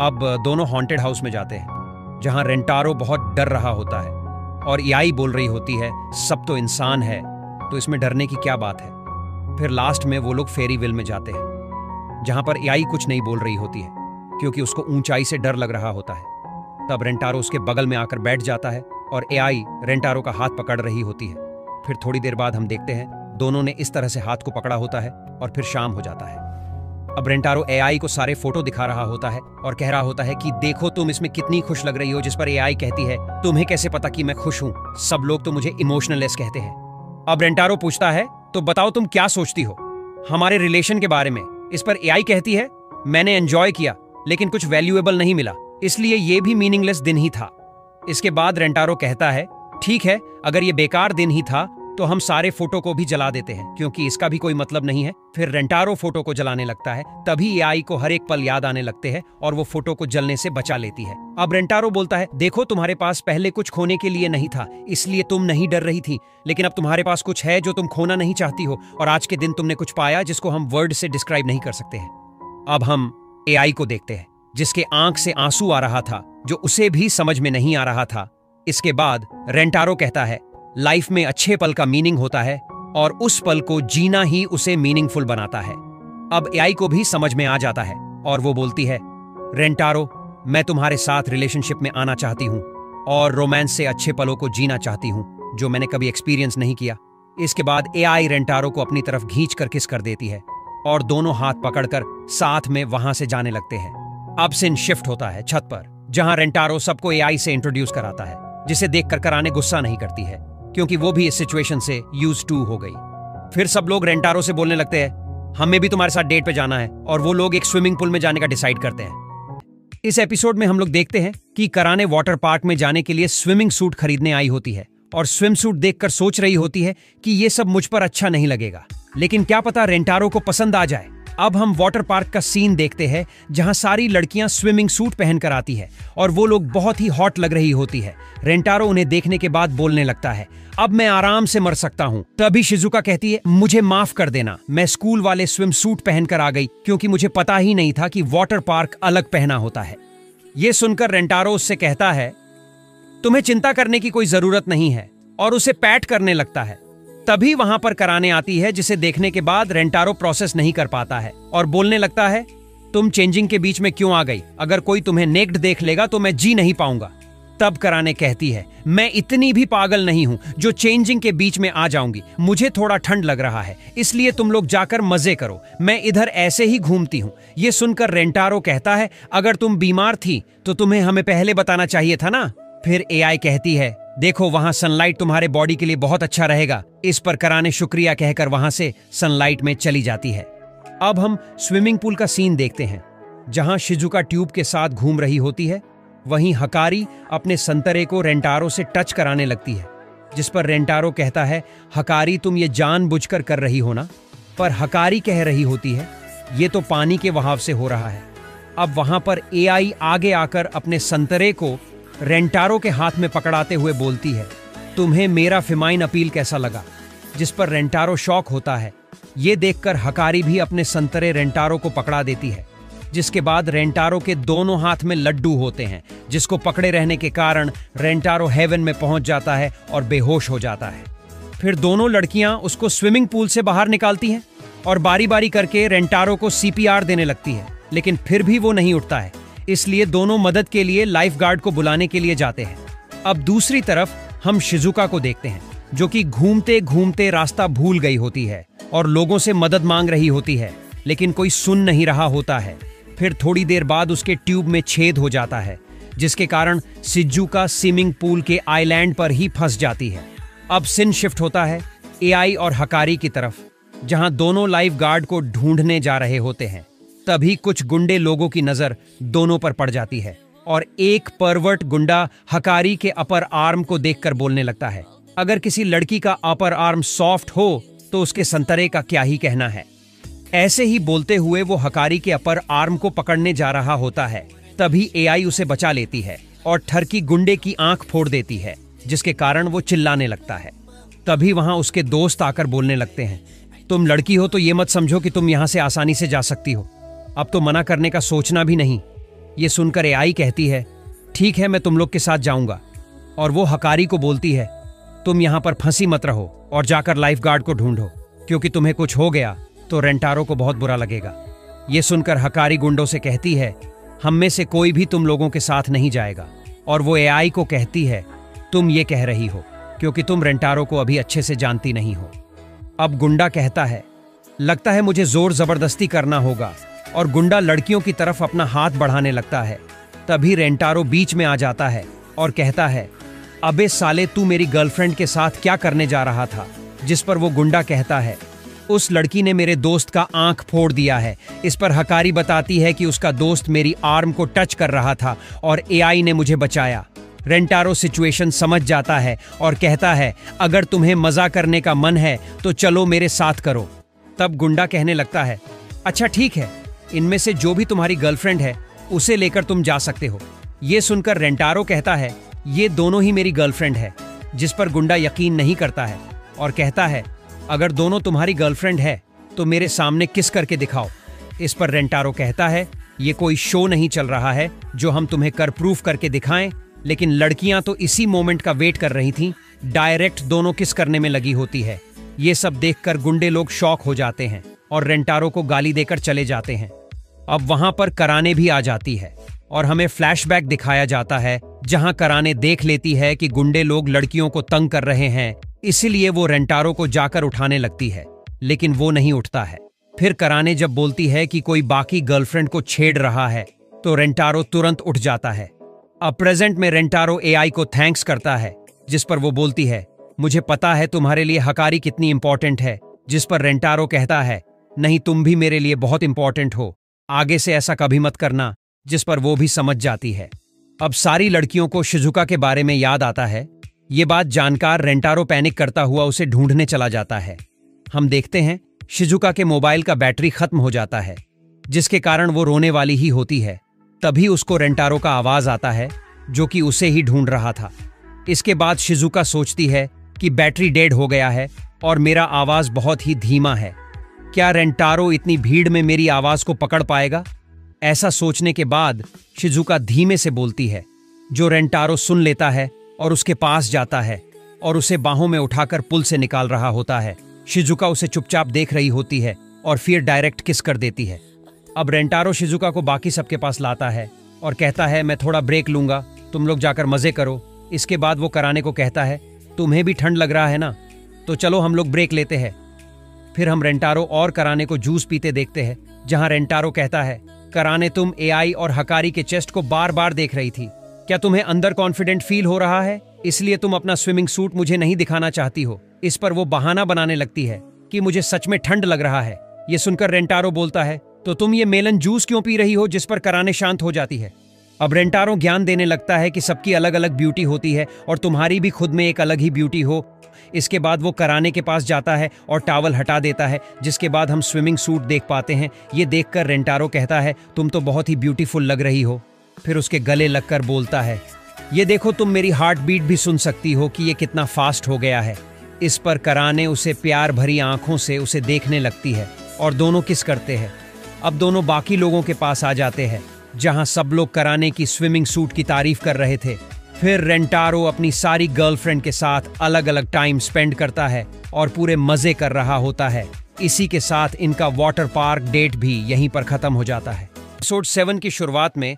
अब दोनों हॉन्टेड हाउस में जाते हैं, जहाँ रेंटारो बहुत डर रहा होता है और एआई बोल रही होती है, सब तो इंसान है तो इसमें डरने की क्या बात है? फिर लास्ट में वो लोग फेरी विल में जाते हैं, जहाँ पर एआई कुछ नहीं बोल रही होती है, क्योंकि उसको ऊंचाई से डर लग रहा होता है। तब रेंटारो उसके बगल में आकर बैठ जाता है और एआई रेंटारो का हाथ पकड़ रही होती है। फिर थोड़ी देर बाद हम देखते हैं, दोनों ने इस तरह से हाथ को पकड़ा होता है और फिर शाम हो जाता है। अब रेंटारो एआई को सारे फ़ोटो दिखा रहा होता है और कह रहा होता है कि देखो तुम इसमें कितनी खुश लग रही हो जिस पर एआई कहती है, तुम्हें कैसे पता कि मैं खुश हूँ? सब लोग तो मुझे इमोशनलेस कहते हैं। अब रेंटारो पूछता है तो बताओ तुम क्या सोचती हो? हमारे रिलेशन के बारे में। इस पर एआई कहती है, मैंने एंजॉय किया, लेकिन कुछ वैल्यूएबल नहीं मिला। इसलिए ये भी मीनिंगलेस दिन ही था। इसके बाद रेंटारो कहता है, ठीक है, अगर ये बेकार दिन ही था तो हम सारे फ़ोटो को भी जला देते हैं, क्योंकि इसका भी कोई मतलब नहीं है। फिर रेंटारो फ़ोटो को जलाने लगता है, तभी एआई को हर एक पल याद आने लगते हैं और वो फ़ोटो को जलने से बचा लेती है। अब रेंटारो बोलता है, देखो, तुम्हारे पास पहले कुछ खोने के लिए नहीं था, इसलिए तुम नहीं डर रही थी, लेकिन अब तुम्हारे पास कुछ है जो तुम खोना नहीं चाहती हो, और आज के दिन तुमने कुछ पाया जिसको हम वर्ड से डिस्क्राइब नहीं कर सकते हैं। अब हम एआई को देखते हैं। जिसके आँख से आँसू आ रहा था, जो उसे भी समझ में नहीं आ रहा था। इसके बाद रेंटारो कहता है, लाइफ में अच्छे पल का मीनिंग होता है और उस पल को जीना ही उसे मीनिंगफुल बनाता है। अब एआई को भी समझ में आ जाता है और वो बोलती है, रेंटारो, मैं तुम्हारे साथ रिलेशनशिप में आना चाहती हूँ और रोमांस से अच्छे पलों को जीना चाहती हूँ, जो मैंने कभी एक्सपीरियंस नहीं किया। इसके बाद एआई रेंटारो को अपनी तरफ़ घींच कर किस कर देती है और दोनों हाथ पकड़कर साथ में वहाँ से जाने लगते हैं। अब सिन शिफ्ट होता है छत पर, जहाँ रेंटारो सबको एआई से इंट्रोड्यूस कराता है, जिसे देखकर कराने गुस्सा नहीं करती है, क्योंकि वो भी इस सिचुएशन से यूज़ टू हो गई। फिर सब लोग रेंटारो से बोलने लगते हैं, हमें भी तुम्हारे साथ डेट पे जाना है, और वो लोग एक स्विमिंग पूल में जाने का डिसाइड करते हैं। इस एपिसोड में हम लोग देखते हैं कि कराने वाटर पार्क में जाने के लिए स्विमिंग सूट खरीदने आई होती है, और स्विम सूट देखकर सोच रही होती है कि ये सब मुझ पर अच्छा नहीं लगेगा। लेकिन क्या पता रेंटारो को पसंद आ जाए। अब हम वाटर पार्क का सीन देखते हैं, जहाँ सारी लड़कियाँ स्विमिंग सूट पहनकर आती है और वो लोग बहुत ही हॉट लग रही होती है। रेंटारो उन्हें देखने के बाद बोलने लगता है, अब मैं आराम से मर सकता हूँ। तभी शिजुका कहती है, मुझे माफ़ कर देना। मैं स्कूल वाले स्विम सूट पहनकर आ गई, क्योंकि मुझे पता ही नहीं था कि वाटर पार्क अलग पहना होता है। ये सुनकर रेंटारो उससे कहता है, तुम्हें चिंता करने की कोई ज़रूरत नहीं है। और उसे पैट करने लगता है। तभी वहाँ पर कराने आती है, जिसे देखने के बाद रेंटारो प्रोसेस नहीं कर पाता है और बोलने लगता है, तुम चेंजिंग के बीच में क्यों आ गई? अगर कोई तुम्हें नेक्ड देख लेगा तो मैं जी नहीं पाऊँगा। तब कराने कहती है, मैं इतनी भी पागल नहीं हूँ, जो चेंजिंग के बीच में आ जाऊँगी। मुझे थोड़ा ठंड लग रहा है, इसलिए तुम लोग जाकर मज़े करो। मैं इधर ऐसे ही घूमती हूँ। यह सुनकर रेंटारो कहता है, अगर तुम बीमार थी तो तुम्हें हमें पहले बताना चाहिए था ना? फिर एआई कहती है देखो, वहाँ सनलाइट तुम्हारे बॉडी के लिए बहुत अच्छा रहेगा। इस पर कराने शुक्रिया कहकर वहाँ से सनलाइट में चली जाती है। अब हम स्विमिंग पूल का सीन देखते हैं, जहाँ शिजुका ट्यूब के साथ घूम रही होती है। वहीं हकारी अपने संतरे को रेंटारो से टच कराने लगती है, जिस पर रेंटारो कहता है, हकारी, तुम ये जानबूझकर कर रही हो ना? पर हकारी कह रही होती है, ये तो पानी के वहाव से हो रहा है। अब वहाँ पर एआई आगे आकर अपने संतरे को रेंटारो के हाथ में पकड़ाते हुए बोलती है, तुम्हें मेरा फिमाइन अपील कैसा लगा? जिस पर रेंटारो शौक होता है। ये देखकर हकारी भी अपने संतरे रेंटारो को पकड़ा देती है, जिसके बाद रेंटारो के दोनों हाथ में लड्डू होते हैं, जिसको पकड़े रहने के कारण रेंटारो हेवन में पहुँच जाता है और बेहोश हो जाता है। फिर दोनों लड़कियाँ उसको स्विमिंग पूल से बाहर निकालती हैं और बारी बारी करके रेंटारो को सीपीआर देने लगती है, लेकिन फिर भी वो नहीं उठता है। इसलिए दोनों मदद के लिए लाइफ गार्ड को बुलाने के लिए जाते हैं। अब दूसरी तरफ़, हम शिजुका को देखते हैं, जो कि घूमते घूमते रास्ता भूल गई होती है और लोगों से मदद मांग रही होती है, लेकिन कोई सुन नहीं रहा होता है। फिर थोड़ी देर बाद उसके ट्यूब में छेद हो जाता है, जिसके कारण सिज्जू का स्विमिंग पूल के आइलैंड पर ही फंस जाती है। अब सिन शिफ्ट होता है एआई और हकारी की तरफ़, जहाँ दोनों लाइफ गार्ड को ढूँढने जा रहे होते हैं। तभी कुछ गुंडे लोगों की नज़र दोनों पर पड़ जाती है और एक परवर्ट गुंडा हकारी के अपर आर्म को देखकर बोलने लगता है, अगर किसी लड़की का अपर आर्म सॉफ्ट हो तो उसके संतरे का क्या ही कहना है? ऐसे ही बोलते हुए वो हकारी के अपर आर्म को पकड़ने जा रहा होता है, तभी एआई उसे बचा लेती है और ठरकी गुंडे की आँख फोड़ देती है, जिसके कारण वो चिल्लाने लगता है। तभी वहाँ उसके दोस्त आकर बोलने लगते हैं, तुम लड़की हो तो ये मत समझो कि तुम यहाँ से आसानी से जा सकती हो। अब तो मना करने का सोचना भी नहीं। ये सुनकर एआई कहती है, ठीक है, मैं तुम लोग के साथ जाऊँगा। और वो हकारी को बोलती है, तुम यहाँ पर फंसी मत रहो और जाकर लाइफ गार्ड को ढूंढो, क्योंकि तुम्हें कुछ हो गया तो रेंटारो को बहुत बुरा लगेगा। ये सुनकर हकारी गुंडों से कहती है, हम में से कोई भी तुम लोगों के साथ नहीं जाएगा। और वो एआई को कहती है, तुम ये कह रही हो, क्योंकि तुम रेंटारो को अभी अच्छे से जानती नहीं हो। अब गुंडा कहता है, लगता है मुझे ज़ोर ज़बरदस्ती करना होगा। और गुंडा लड़कियों की तरफ़ अपना हाथ बढ़ाने लगता है। तभी रेंटारो बीच में आ जाता है और कहता है, अबे साले, तू मेरी गर्लफ्रेंड के साथ क्या करने जा रहा था? जिस पर वो गुंडा कहता है, उस लड़की ने मेरे दोस्त का आँख फोड़ दिया है। इस पर हकारी बताती है कि उसका दोस्त मेरी आर्म को टच कर रहा था और एआई ने मुझे बचाया। रेंटारो सिचुएशन समझ जाता है और कहता है, अगर तुम्हें मज़ा करने का मन है तो चलो मेरे साथ करो। तब गुंडा कहने लगता है अच्छा ठीक है। इनमें से जो भी तुम्हारी गर्लफ्रेंड है, उसे लेकर तुम जा सकते हो। ये सुनकर रेंटारो कहता है, ये दोनों ही मेरी गर्लफ्रेंड है, जिस पर गुंडा यकीन नहीं करता है, और कहता है, अगर दोनों तुम्हारी गर्लफ्रेंड है तो मेरे सामने किस करके दिखाओ? इस पर रेंटारो कहता है, ये कोई शो नहीं चल रहा है, जो हम तुम्हें कर प्रूफ करके दिखाएँ, लेकिन लड़कियाँ तो इसी मोमेंट का वेट कर रही थीं डायरेक्ट दोनों किस करने में लगी होती है। ये सब देखकर गुंडे लोग शौक हो जाते हैं, और रेंटारो को गाली देकर चले जाते हैं। अब वहाँ पर कराने भी आ जाती है और हमें फ्लैशबैक दिखाया जाता है, जहाँ कराने देख लेती है कि गुंडे लोग लड़कियों को तंग कर रहे हैं, इसीलिए वो रेंटारो को जाकर उठाने लगती है, लेकिन वो नहीं उठता है। फिर कराने जब बोलती है कि कोई बाकी गर्लफ्रेंड को छेड़ रहा है तो रेंटारो तुरंत उठ जाता है। अब प्रेजेंट में रेंटारो एआई को थैंक्स करता है, जिस पर वो बोलती है, मुझे पता है तुम्हारे लिए हकारी कितनी इंपॉर्टेंट है जिस पर रेंटारो कहता है, नहीं, तुम भी मेरे लिए बहुत इंपॉर्टेंट हो। आगे से ऐसा कभी मत करना, जिस पर वो भी समझ जाती है। अब सारी लड़कियों को शिजुका के बारे में याद आता है। ये बात जानकार रेंटारो पैनिक करता हुआ उसे ढूँढने चला जाता है। हम देखते हैं, शिजुका के मोबाइल का बैटरी खत्म हो जाता है, जिसके कारण वो रोने वाली ही होती है। तभी उसको रेंटारो का आवाज़ आता है, जो कि उसे ही ढूंढ रहा था। इसके बाद शिजुका सोचती है कि बैटरी डेड हो गया है और मेरा आवाज़ बहुत ही धीमा है। क्या रेंटारो इतनी भीड़ में मेरी आवाज़ को पकड़ पाएगा? ऐसा सोचने के बाद शिजुका धीमे से बोलती है, जो रेंटारो सुन लेता है और उसके पास जाता है और उसे बाहों में उठाकर पुल से निकाल रहा होता है, शिजुका उसे चुपचाप देख रही होती है और फिर डायरेक्ट किस कर देती है। अब रेंटारो शिजुका को बाकी सबके पास लाता है और कहता है, मैं थोड़ा ब्रेक लूँगा, तुम लोग जाकर मज़े करो। इसके बाद वो कराने को कहता है, तुम्हें भी ठंड लग रहा है ना? तो चलो हम लोग ब्रेक लेते हैं। फिर हम रेंटारो और कराने को जूस पीते देखते हैं, जहाँ रेंटारो कहता है, कराने तुम एआई और हकारी के चेस्ट को बार बार देख रही थी। क्या तुम्हें अंदर कॉन्फिडेंट फील हो रहा है? इसलिए तुम अपना स्विमिंग सूट मुझे नहीं दिखाना चाहती हो। इस पर वो बहाना बनाने लगती है कि मुझे सच में ठंड लग रहा है। ये सुनकर रेंटारो बोलता है तो तुम ये मेलन जूस क्यों पी रही हो जिस पर कराने शांत हो जाती है? अब रेंटारो ज्ञान देने लगता है कि सबकी अलग अलग ब्यूटी होती है और तुम्हारी भी खुद में एक अलग ही ब्यूटी हो। इसके बाद वो कराने के पास जाता है और टावल हटा देता है, जिसके बाद हम स्विमिंग सूट देख पाते हैं। ये देखकर रेंटारो कहता है, तुम तो बहुत ही ब्यूटीफुल लग रही हो। फिर उसके गले लगकर बोलता है, ये देखो तुम मेरी हार्ट बीट भी सुन सकती हो कि ये कितना फास्ट हो गया है। इस पर कराने उसे प्यार भरी आँखों से उसे देखने लगती है और दोनों किस करते हैं। अब दोनों बाकी लोगों के पास आ जाते हैं। जहाँ सब लोग कराने की स्विमिंग सूट की तारीफ़ कर रहे थे। फिर रेंटारो अपनी सारी गर्लफ्रेंड के साथ अलग अलग टाइम स्पेंड करता है और पूरे मज़े कर रहा होता है। इसी के साथ इनका वाटर पार्क डेट भी यहीं पर खत्म हो जाता है। एपिसोड सेवन की शुरुआत में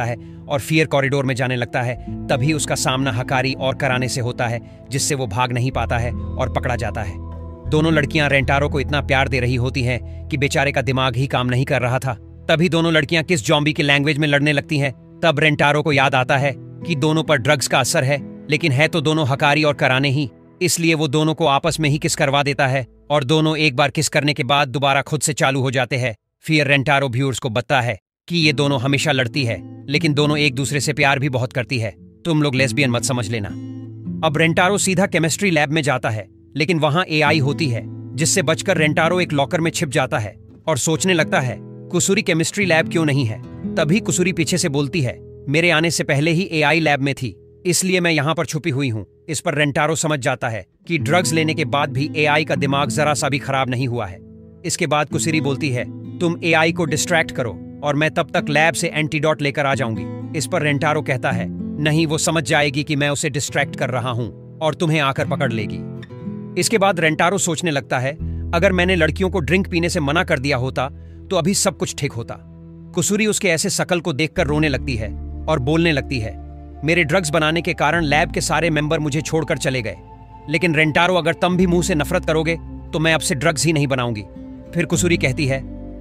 लगता है और फियर कॉरिडोर में जाने लगता है, तभी उसका सामना हकारी और कराने से होता है, जिससे वो भाग नहीं पाता है और पकड़ा जाता है। दोनों लड़कियाँ रेंटारो को इतना प्यार दे रही होती हैं कि बेचारे का दिमाग ही काम नहीं कर रहा था। तभी दोनों लड़कियाँ किस जॉम्बी की लैंग्वेज में लड़ने लगती हैं, तब रेंटारो को याद आता है कि दोनों पर ड्रग्स का असर है, लेकिन है तो दोनों हकारी और कराने ही, इसलिए वो दोनों को आपस में ही किस करवा देता है और दोनों एक बार किस करने के बाद दोबारा खुद से चालू हो जाते हैं फिर रेंटारो व्यूअर्स को बता है। कि ये दोनों हमेशा लड़ती है, लेकिन दोनों एक दूसरे से प्यार भी बहुत करती है। तुम लोग लेस्बियन मत समझ लेना। अब रेंटारो सीधा केमिस्ट्री लैब में जाता है, लेकिन वहाँ एआई होती है, जिससे बचकर रेंटारो एक लॉकर में छिप जाता है, और सोचने लगता है, कुसुरी केमिस्ट्री लैब क्यों नहीं है? तभी कुसुरी पीछे से बोलती है, मेरे आने से पहले ही एआई लैब में थी, इसलिए मैं यहाँ पर छुपी हुई हूँ। इस पर रेंटारो समझ जाता है कि ड्रग्स लेने के बाद भी एआई का दिमाग जरा सा भी खराब नहीं हुआ है। इसके बाद कुसरी बोलती है, तुम एआई को डिस्ट्रैक्ट करो और मैं तब तक लैब से एंटीडॉट लेकर आ जाऊँगी। इस पर रेंटारो कहता है, नहीं, वो समझ जाएगी कि मैं उसे डिस्ट्रैक्ट कर रहा हूँ और तुम्हें आकर पकड़ लेगी। इसके बाद रेंटारो सोचने लगता है, अगर मैंने लड़कियों को ड्रिंक पीने से मना कर दिया होता तो अभी सब कुछ ठीक होता। कुसूरी उसके ऐसे शकल को देखकर रोने लगती है और बोलने लगती है, मेरे ड्रग्स बनाने के कारण लैब के सारे मेंबर मुझे छोड़कर चले गए। लेकिन रेंटारो अगर तुम भी मुँह से नफरत करोगे तो मैं अब से ड्रग्स ही नहीं बनाऊँगी। फिर कुसूरी कहती है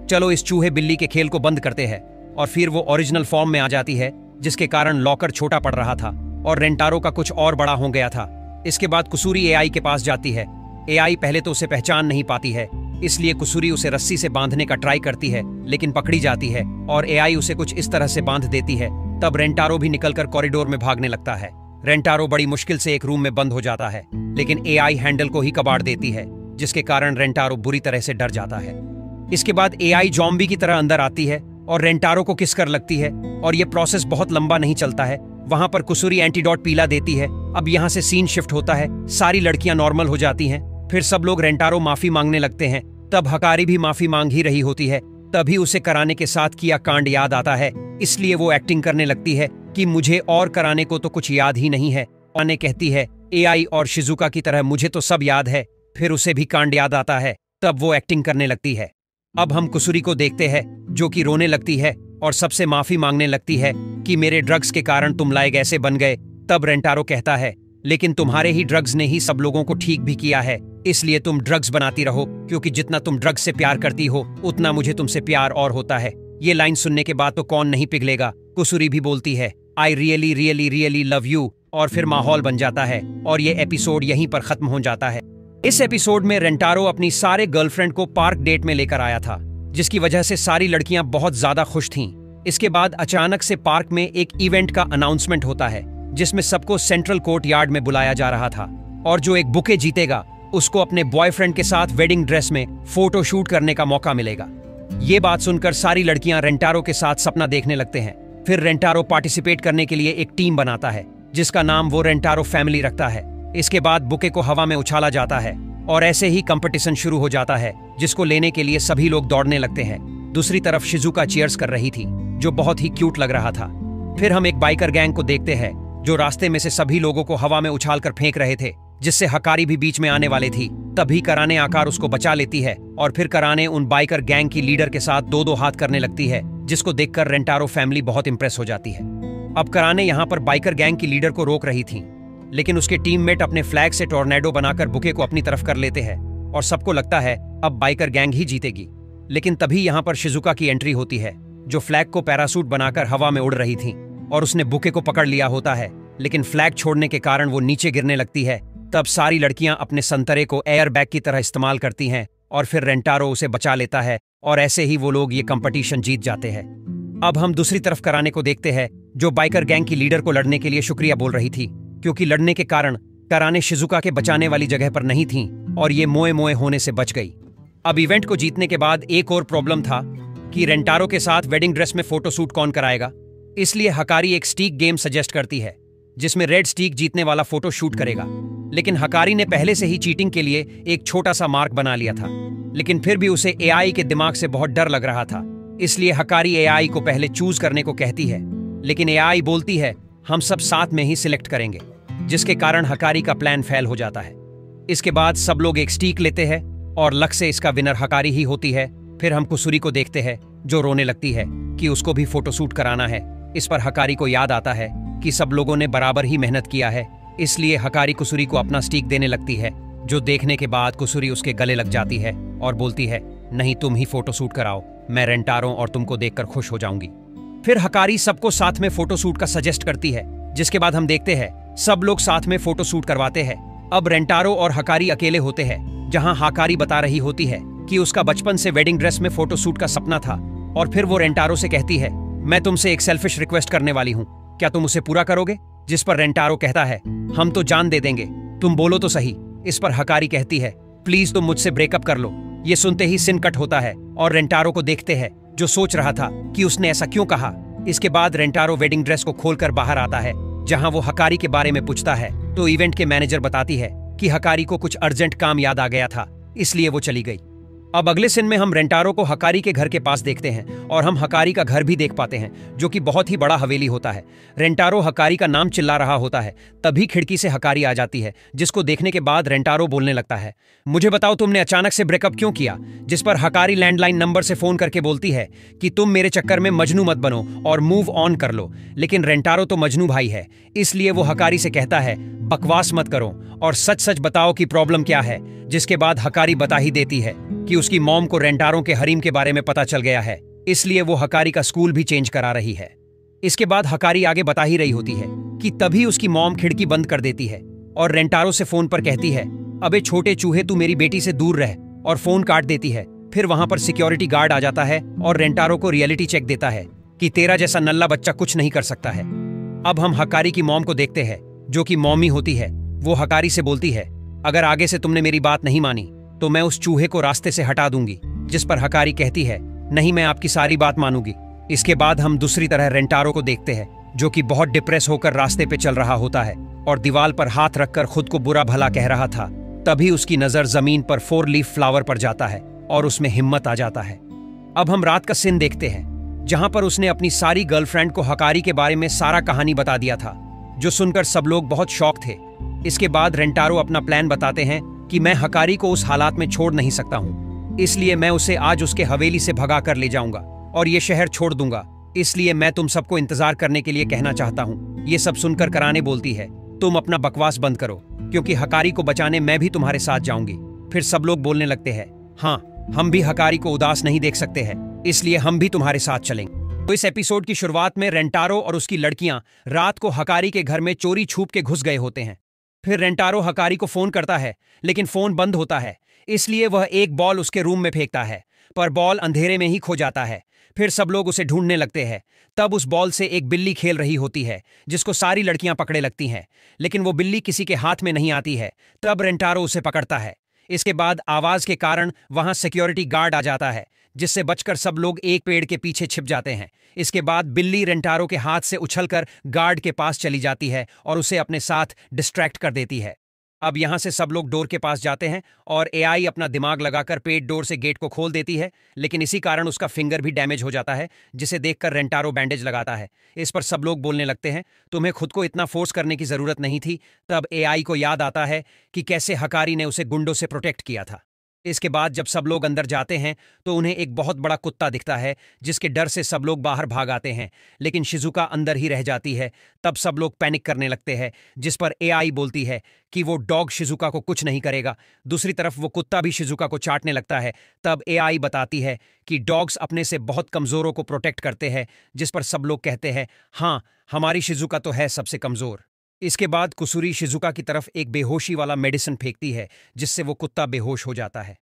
चलो इस चूहे बिल्ली के खेल को बंद करते हैं, और फिर वो ओरिजिनल फॉर्म में आ जाती है, जिसके कारण लॉकर छोटा पड़ रहा था, और रेंटारो का कुछ और बड़ा हो गया था। इसके बाद कुसूरी एआई के पास जाती है। एआई पहले तो उसे पहचान नहीं पाती है, इसलिए कुसूरी उसे रस्सी से बांधने का ट्राई करती है, लेकिन पकड़ी जाती है, और एआई उसे कुछ इस तरह से बाँध देती है, तब रेंटारो भी निकलकर कॉरिडोर में भागने लगता है। रेंटारो बड़ी मुश्किल से एक रूम में बंद हो जाता है, लेकिन एआई हैंडल को ही कबाड़ देती है, जिसके कारण रेंटारो बुरी तरह से डर जाता है। इसके बाद एआई जॉम्बी की तरह अंदर आती है और रेंटारो को किस कर लगती है और ये प्रोसेस बहुत लंबा नहीं चलता है। वहाँ पर कुसुरी एंटीडॉट पीला देती है। अब यहाँ से सीन शिफ्ट होता है। सारी लड़कियाँ नॉर्मल हो जाती हैं। फिर सब लोग रेंटारो माफ़ी मांगने लगते हैं। तब हकारी भी माफ़ी मांग ही रही होती है। तभी उसे कराने के साथ किया कांड याद आता है। इसलिए वो एक्टिंग करने लगती है कि मुझे और कराने को तो कुछ याद ही नहीं है। आने कहती है एआई और शिजुका की तरह मुझे तो सब याद है। फिर उसे भी कांड याद आता है। तब वो एक्टिंग करने लगती है। अब हम कुसुरी को देखते हैं, जो कि रोने लगती है और सबसे माफ़ी मांगने लगती है कि मेरे ड्रग्स के कारण तुम लायक ऐसे बन गए, तब रेंटारो कहता है, लेकिन तुम्हारे ही ड्रग्स ने ही सब लोगों को ठीक भी किया है, इसलिए तुम ड्रग्स बनाती रहो, क्योंकि जितना तुम ड्रग्स से प्यार करती हो, उतना मुझे तुमसे प्यार और होता है। ये लाइन सुनने के बाद तो कौन नहीं पिघलेगा, कुसुरी भी बोलती है I really really really love you और फिर माहौल बन जाता है, और ये एपिसोड यहीं पर खत्म हो जाता है। इस एपिसोड में रेंटारो अपनी सारे गर्लफ्रेंड को पार्क डेट में लेकर आया था, जिसकी वजह से सारी लड़कियाँ बहुत ज़्यादा खुश थीं। इसके बाद अचानक से पार्क में एक इवेंट का अनाउंसमेंट होता है, जिसमें सबको सेंट्रल कोर्ट यार्ड में बुलाया जा रहा था। और जो एक बुके जीतेगा, उसको अपने बॉयफ्रेंड के साथ वेडिंग ड्रेस में फ़ोटो शूट करने का मौका मिलेगा। ये बात सुनकर सारी लड़कियाँ रेंटारो के साथ सपना देखने लगते हैं। फिर रेंटारो पार्टिसिपेट करने के लिए एक टीम बनाता है, जिसका नाम वो रेंटारो फैमिली रखता है। इसके बाद बुके को हवा में उछाला जाता है और ऐसे ही कंपटीशन शुरू हो जाता है, जिसको लेने के लिए सभी लोग दौड़ने लगते हैं। दूसरी तरफ़ शिजुका चीयर्स कर रही थी, जो बहुत ही क्यूट लग रहा था। फिर हम एक बाइकर गैंग को देखते हैं, जो रास्ते में से सभी लोगों को हवा में उछाल कर फेंक रहे थे, जिससे हकारी भी बीच में आने वाले थी। तभी कराने आकार उसको बचा लेती है और फिर कराने उन बाइकर गैंग की लीडर के साथ दो दो हाथ करने लगती है, जिसको देखकर रेंटारो फैमिली बहुत इंप्रेस हो जाती है। अब कराने यहाँ पर बाइकर गैंग की लीडर को रोक रही थी। लेकिन उसके टीममेट अपने फ्लैग से टोर्नेडो बनाकर बुके को अपनी तरफ़ कर लेते हैं और सबको लगता है, अब बाइकर गैंग ही जीतेगी। लेकिन तभी यहाँ पर शिजुका की एंट्री होती है, जो फ्लैग को पैरासूट बनाकर हवा में उड़ रही थी और उसने बुके को पकड़ लिया होता है। लेकिन फ्लैग छोड़ने के कारण वो नीचे गिरने लगती है। तब सारी लड़कियाँ अपने संतरे को एयर बैग की तरह इस्तेमाल करती हैं और फिर रेंटारो उसे बचा लेता है और ऐसे ही वो लोग ये कंपटीशन जीत जाते हैं। अब हम दूसरी तरफ़ कराने को देखते हैं, जो बाइकर गैंग की लीडर को लड़ने के लिए शुक्रिया बोल रही थी। क्योंकि लड़ने के कारण कराने शिजुका के बचाने वाली जगह पर नहीं थी और ये मोए मोए होने से बच गई। अब इवेंट को जीतने के बाद एक और प्रॉब्लम था कि रेंटारो के साथ वेडिंग ड्रेस में फ़ोटो शूट कौन कराएगा। इसलिए हकारी एक स्टीक गेम सजेस्ट करती है, जिसमें रेड स्टीक जीतने वाला फ़ोटो शूट करेगा। लेकिन हकारी ने पहले से ही चीटिंग के लिए एक छोटा सा मार्क बना लिया था, लेकिन फिर भी उसे एआई के दिमाग से बहुत डर लग रहा था। इसलिए हकारी एआई को पहले चूज़ करने को कहती है, लेकिन एआई बोलती है हम सब साथ में ही सिलेक्ट करेंगे, जिसके कारण हकारी का प्लान फेल हो जाता है। इसके बाद सब लोग एक स्टीक लेते हैं और लक से इसका विनर हकारी ही होती है। फिर हम कुसुरी को देखते हैं, जो रोने लगती है, कि उसको भी फोटोशूट कराना है। इस पर हकारी को याद आता है कि सब लोगों ने बराबर ही मेहनत किया है, इसलिए हकारी कुसुरी को अपना स्टीक देने लगती है, जो देखने के बाद कुसुरी उसके गले लग जाती है और बोलती है, नहीं, तुम ही फ़ोटो शूट कराओ, मैं रेंटारो और तुमको देखकर खुश हो जाऊँगी। फिर हकारी सबको साथ में फ़ोटो शूट का सजेस्ट करती है, जिसके बाद हम देखते हैं, सब लोग साथ में फ़ोटो शूट करवाते हैं। अब रेंटारो और हकारी अकेले होते हैं, जहाँ हकारी बता रही होती है कि उसका बचपन से वेडिंग ड्रेस में फ़ोटो शूट का सपना था, और फिर वो रेंटारो से कहती है, मैं तुमसे एक सेल्फिश रिक्वेस्ट करने वाली हूँ। क्या तुम उसे पूरा करोगे? जिस पर रेंटारो कहता है, हम तो जान दे देंगे। तुम बोलो तो सही। इस पर हकारी कहती है, प्लीज़ तुम मुझसे ब्रेकअप कर लो। ये सुनते ही सिन कट होता है, और रेंटारो को देखते हैं। जो सोच रहा था कि उसने ऐसा क्यों कहा। इसके बाद रेंटारो वेडिंग ड्रेस को खोलकर बाहर आता है, जहाँ वो हकारी के बारे में पूछता है। तो इवेंट के मैनेजर बताती है कि हकारी को कुछ अर्जेंट काम याद आ गया था, इसलिए वो चली गई। अब अगले सीन में हम रेंटारो को हकारी के घर के पास देखते हैं और हम हकारी का घर भी देख पाते हैं, जो कि बहुत ही बड़ा हवेली होता है। रेंटारो हकारी का नाम चिल्ला रहा होता है, तभी खिड़की से हकारी आ जाती है, जिसको देखने के बाद रेंटारो बोलने लगता है, मुझे बताओ तुमने अचानक से ब्रेकअप क्यों किया? जिस पर हकारी लैंडलाइन नंबर से फ़ोन करके बोलती है कि, तुम मेरे चक्कर में मजनू मत बनो और मूव ऑन कर लो। लेकिन रेंटारो तो मजनू भाई है, इसलिए वो हकारी से कहता है, बकवास मत करो और सच सच बताओ कि प्रॉब्लम क्या है? जिसके बाद हकारी बता ही देती है। कि उसकी मॉम को रेंटारों के हरीम के बारे में पता चल गया है, इसलिए वो हकारी का स्कूल भी चेंज करा रही है। इसके बाद हकारी आगे बता ही रही होती है कि तभी उसकी मॉम खिड़की बंद कर देती है और रेंटारो से फ़ोन पर कहती है, अबे छोटे चूहे, तू मेरी बेटी से दूर रह और फ़ोन काट देती है, फिर वहाँ पर सिक्योरिटी गार्ड आ जाता है और रेंटारो को रियलिटी चेक देता है कि तेरा जैसा नल्ला बच्चा कुछ नहीं कर सकता है। अब हम हकारी की मॉम को देखते हैं, जो कि मॉमी होती है, वो हकारी से बोलती है, अगर आगे से तुमने मेरी बात नहीं मानी तो मैं उस चूहे को रास्ते से हटा दूँगी, जिस पर हकारी कहती है, नहीं, मैं आपकी सारी बात मानूँगी। इसके बाद हम दूसरी तरह रेंटारो को देखते हैं, जो कि बहुत डिप्रेस होकर रास्ते पे चल रहा होता है और दीवार पर हाथ रखकर खुद को बुरा भला कह रहा था। तभी उसकी नज़र ज़मीन पर फोर लीफ फ्लावर पर जाता है और उसमें हिम्मत आ जाता है। अब हम रात का सिन देखते हैं, जहाँ पर उसने अपनी सारी गर्लफ्रेंड को हकारी के बारे में सारा कहानी बता दिया था, जो सुनकर सब लोग बहुत शौक थे। इसके बाद रेंटारो अपना प्लान बताते हैं कि मैं हकारी को उस हालात में छोड़ नहीं सकता हूँ। इसलिए मैं उसे आज उसके हवेली से भगा कर ले जाऊँगा और ये शहर छोड़ दूँगा। इसलिए मैं तुम सबको इंतज़ार करने के लिए कहना चाहता हूँ। ये सब सुनकर कराने बोलती है, तुम अपना बकवास बंद करो, क्योंकि हकारी को बचाने मैं भी तुम्हारे साथ जाऊँगी। फिर सब लोग बोलने लगते हैं हाँ हम भी हकारी को उदास नहीं देख सकते हैं, इसलिए हम भी तुम्हारे साथ चलेंगे। तो इस एपिसोड की शुरुआत में रेंटारो और उसकी लड़कियाँ रात को हकारी के घर में चोरी छुप के घुस गए होते हैं। फिर रेंटारो हकारी को फ़ोन करता है, लेकिन फ़ोन बंद होता है। इसलिए वह एक बॉल उसके रूम में फेंकता है, पर बॉल अंधेरे में ही खो जाता है। फिर सब लोग उसे ढूँढने लगते हैं। तब उस बॉल से एक बिल्ली खेल रही होती है, जिसको सारी लड़कियाँ पकड़े लगती हैं। लेकिन वो बिल्ली किसी के हाथ में नहीं आती है। तब रेंटारो उसे पकड़ता है। इसके बाद आवाज़ के कारण वहाँ सिक्योरिटी गार्ड आ जाता है। जिससे बचकर सब लोग एक पेड़ के पीछे छिप जाते हैं। इसके बाद बिल्ली रेंटारो के हाथ से उछलकर गार्ड के पास चली जाती है और उसे अपने साथ डिस्ट्रैक्ट कर देती है। अब यहाँ से सब लोग डोर के पास जाते हैं और एआई अपना दिमाग लगाकर पेट डोर से गेट को खोल देती है, लेकिन इसी कारण उसका फिंगर भी डैमेज हो जाता है, जिसे देखकर रेंटारो बैंडेज लगाता है। इस पर सब लोग बोलने लगते हैं, तुम्हें खुद को इतना फोर्स करने की ज़रूरत नहीं थी, तब एआई को याद आता है कि कैसे हकारी ने उसे गुंडों से प्रोटेक्ट किया था। इसके बाद जब सब लोग अंदर जाते हैं तो उन्हें एक बहुत बड़ा कुत्ता दिखता है, जिसके डर से सब लोग बाहर भाग आते हैं। लेकिन शिजुका अंदर ही रह जाती है, तब सब लोग पैनिक करने लगते हैं, जिस पर एआई बोलती है कि वो डॉग शिजुका को कुछ नहीं करेगा। दूसरी तरफ़ वो कुत्ता भी शिजुका को चाटने लगता है, तब एआई बताती है कि डॉग्स अपने से बहुत कमज़ोरों को प्रोटेक्ट करते हैं, जिस पर सब लोग कहते हैं हाँ हमारी शिजुका तो है सबसे कमज़ोर। इसके बाद कुसुरी शिजुका की तरफ़ एक बेहोशी वाला मेडिसिन फेंकती है, जिससे वो कुत्ता बेहोश हो जाता है।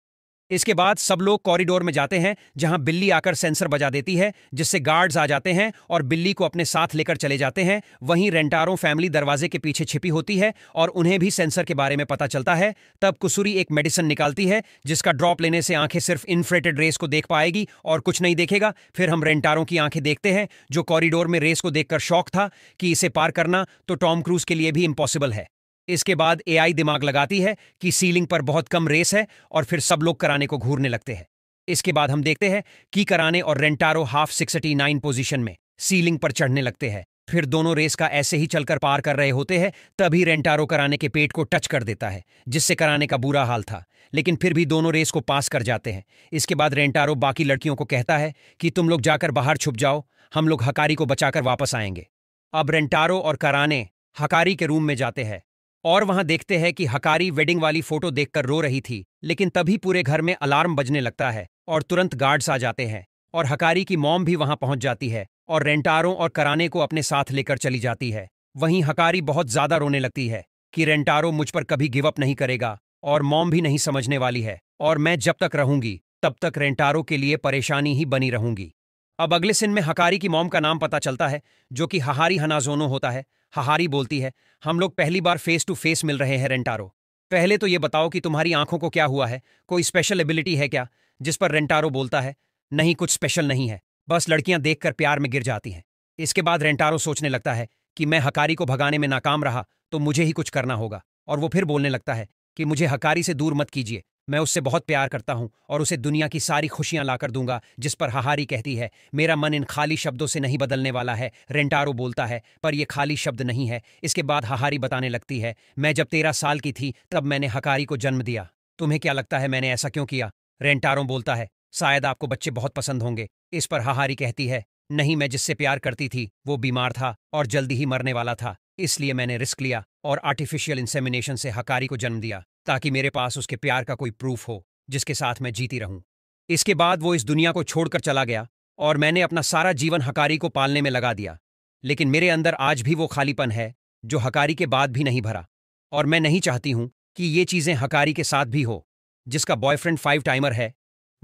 इसके बाद सब लोग कॉरिडोर में जाते हैं, जहाँ बिल्ली आकर सेंसर बजा देती है, जिससे गार्ड्स आ जाते हैं और बिल्ली को अपने साथ लेकर चले जाते हैं। वहीं रेंटारो फैमिली दरवाजे के पीछे छिपी होती है और उन्हें भी सेंसर के बारे में पता चलता है। तब कुसुरी एक मेडिसिन निकालती है, जिसका ड्रॉप लेने से आँखें सिर्फ़ इन्फ्रेटेड रेस को देख पाएगी और कुछ नहीं देखेगा। फिर हम रेंटारों की आँखें देखते हैं, जो कॉरिडोर में रेस को देखकर शौक था कि इसे पार करना तो टॉम क्रूज के लिए भी इम्पॉसिबल है। इसके बाद एआई दिमाग लगाती है कि सीलिंग पर बहुत कम रेस है और फिर सब लोग कराने को घूरने लगते हैं। इसके बाद हम देखते हैं कि कराने और Rentaro half sixty nine position में सीलिंग पर चढ़ने लगते हैं। फिर दोनों रेस का ऐसे ही चलकर पार कर रहे होते हैं, तभी रेंटारो कराने के पेट को टच कर देता है, जिससे कराने का बुरा हाल था। लेकिन फिर भी दोनों रेस को पास कर जाते हैं। इसके बाद रेंटारो बाकी लड़कियों को कहता है कि तुम लोग जाकर बाहर छुप जाओ, हम लोग हकारी को बचाकर वापस आएँगे। अब रेंटारो और कराने हकारी के रूम में जाते हैं। और वहाँ देखते हैं कि हकारी वेडिंग वाली फ़ोटो देखकर रो रही थी, लेकिन तभी पूरे घर में अलार्म बजने लगता है और तुरंत गार्ड्स आ जाते हैं और हकारी की मॉम भी वहाँ पहुँच जाती है और रेंटारों और कराने को अपने साथ लेकर चली जाती है। वहीं हकारी बहुत ज़्यादा रोने लगती है कि रेंटारो मुझ पर कभी गिव अप नहीं करेगा और मॉम भी नहीं समझने वाली है और मैं जब तक रहूँगी, तब तक रेंटारो के लिए परेशानी ही बनी रहूँगी। अब अगले सिन में हकारी की मॉम का नाम पता चलता है, जो कि हहारी हनाजोनो होता है। हहारी बोलती है, हम लोग पहली बार फेस टू फेस मिल रहे हैं, रेंटारो। पहले तो ये बताओ कि तुम्हारी आँखों को क्या हुआ है? कोई स्पेशल एबिलिटी है क्या, जिस पर रेंटारो बोलता है, नहीं, कुछ स्पेशल नहीं है, बस लड़कियाँ देखकर प्यार में गिर जाती हैं। इसके बाद रेंटारो सोचने लगता है कि मैं हकारी को भगाने में नाकाम रहा तो मुझे ही कुछ करना होगा। और वो फिर बोलने लगता है कि, मुझे हकारी से दूर मत कीजिए मैं उससे बहुत प्यार करता हूँ और उसे दुनिया की सारी खुशियाँ लाकर दूँगा, जिस पर हहारी कहती है, मेरा मन इन खाली शब्दों से नहीं बदलने वाला है, रेंटारो बोलता है, पर यह खाली शब्द नहीं है। इसके बाद हहारी बताने लगती है, मैं जब तेरह साल की थी, तब मैंने हकारी को जन्म दिया। तुम्हें क्या लगता है मैंने ऐसा क्यों किया? रेंटारो बोलता है, शायद आपको बच्चे बहुत पसंद होंगे। इस पर हहारी कहती है, नहीं, मैं जिससे प्यार करती थी, वो बीमार था और जल्दी ही मरने वाला था, इसलिए मैंने रिस्क लिया और आर्टिफिशियल इंसेमिनेशन से हकारी को जन्म दिया। ताकि मेरे पास उसके प्यार का कोई प्रूफ हो, जिसके साथ मैं जीती रहूँ। इसके बाद वो इस दुनिया को छोड़कर चला गया और मैंने अपना सारा जीवन हकारी को पालने में लगा दिया। लेकिन मेरे अंदर आज भी वो खालीपन है, जो हकारी के बाद भी नहीं भरा। और मैं नहीं चाहती हूँ कि ये चीज़ें हकारी के साथ भी हो, जिसका बॉयफ्रेंड फाइव टाइमर है,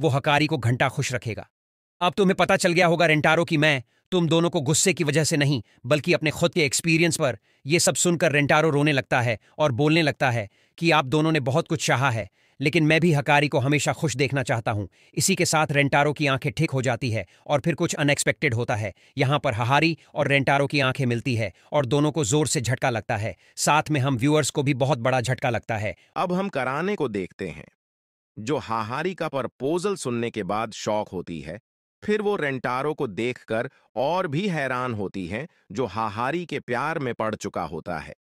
वो हकारी को घंटा खुश रखेगा। अब तुम्हें पता चल गया होगा रेंटारो कि मैं तुम दोनों को गुस्से की वजह से नहीं, बल्कि अपने खुद के एक्सपीरियंस पर। यह सब सुनकर रेंटारो रोने लगता है और बोलने लगता है कि आप दोनों ने बहुत कुछ चाहा है, लेकिन मैं भी हकारी को हमेशा खुश देखना चाहता हूँ। इसी के साथ रेंटारो की आँखें ठीक हो जाती है और फिर कुछ अनएक्सपेक्टेड होता है। यहाँ पर हहारी और रेंटारो की आँखें मिलती है और दोनों को ज़ोर से झटका लगता है। साथ में हम व्यूअर्स को भी बहुत बड़ा झटका लगता है। अब हम कराने को देखते हैं। जो हाहारी का प्रपोजल सुनने के बाद शौक होती है फिर वो रेंटारो को देखकर और भी हैरान होती हैं, जो हाहारी के प्यार में पड़ चुका होता है।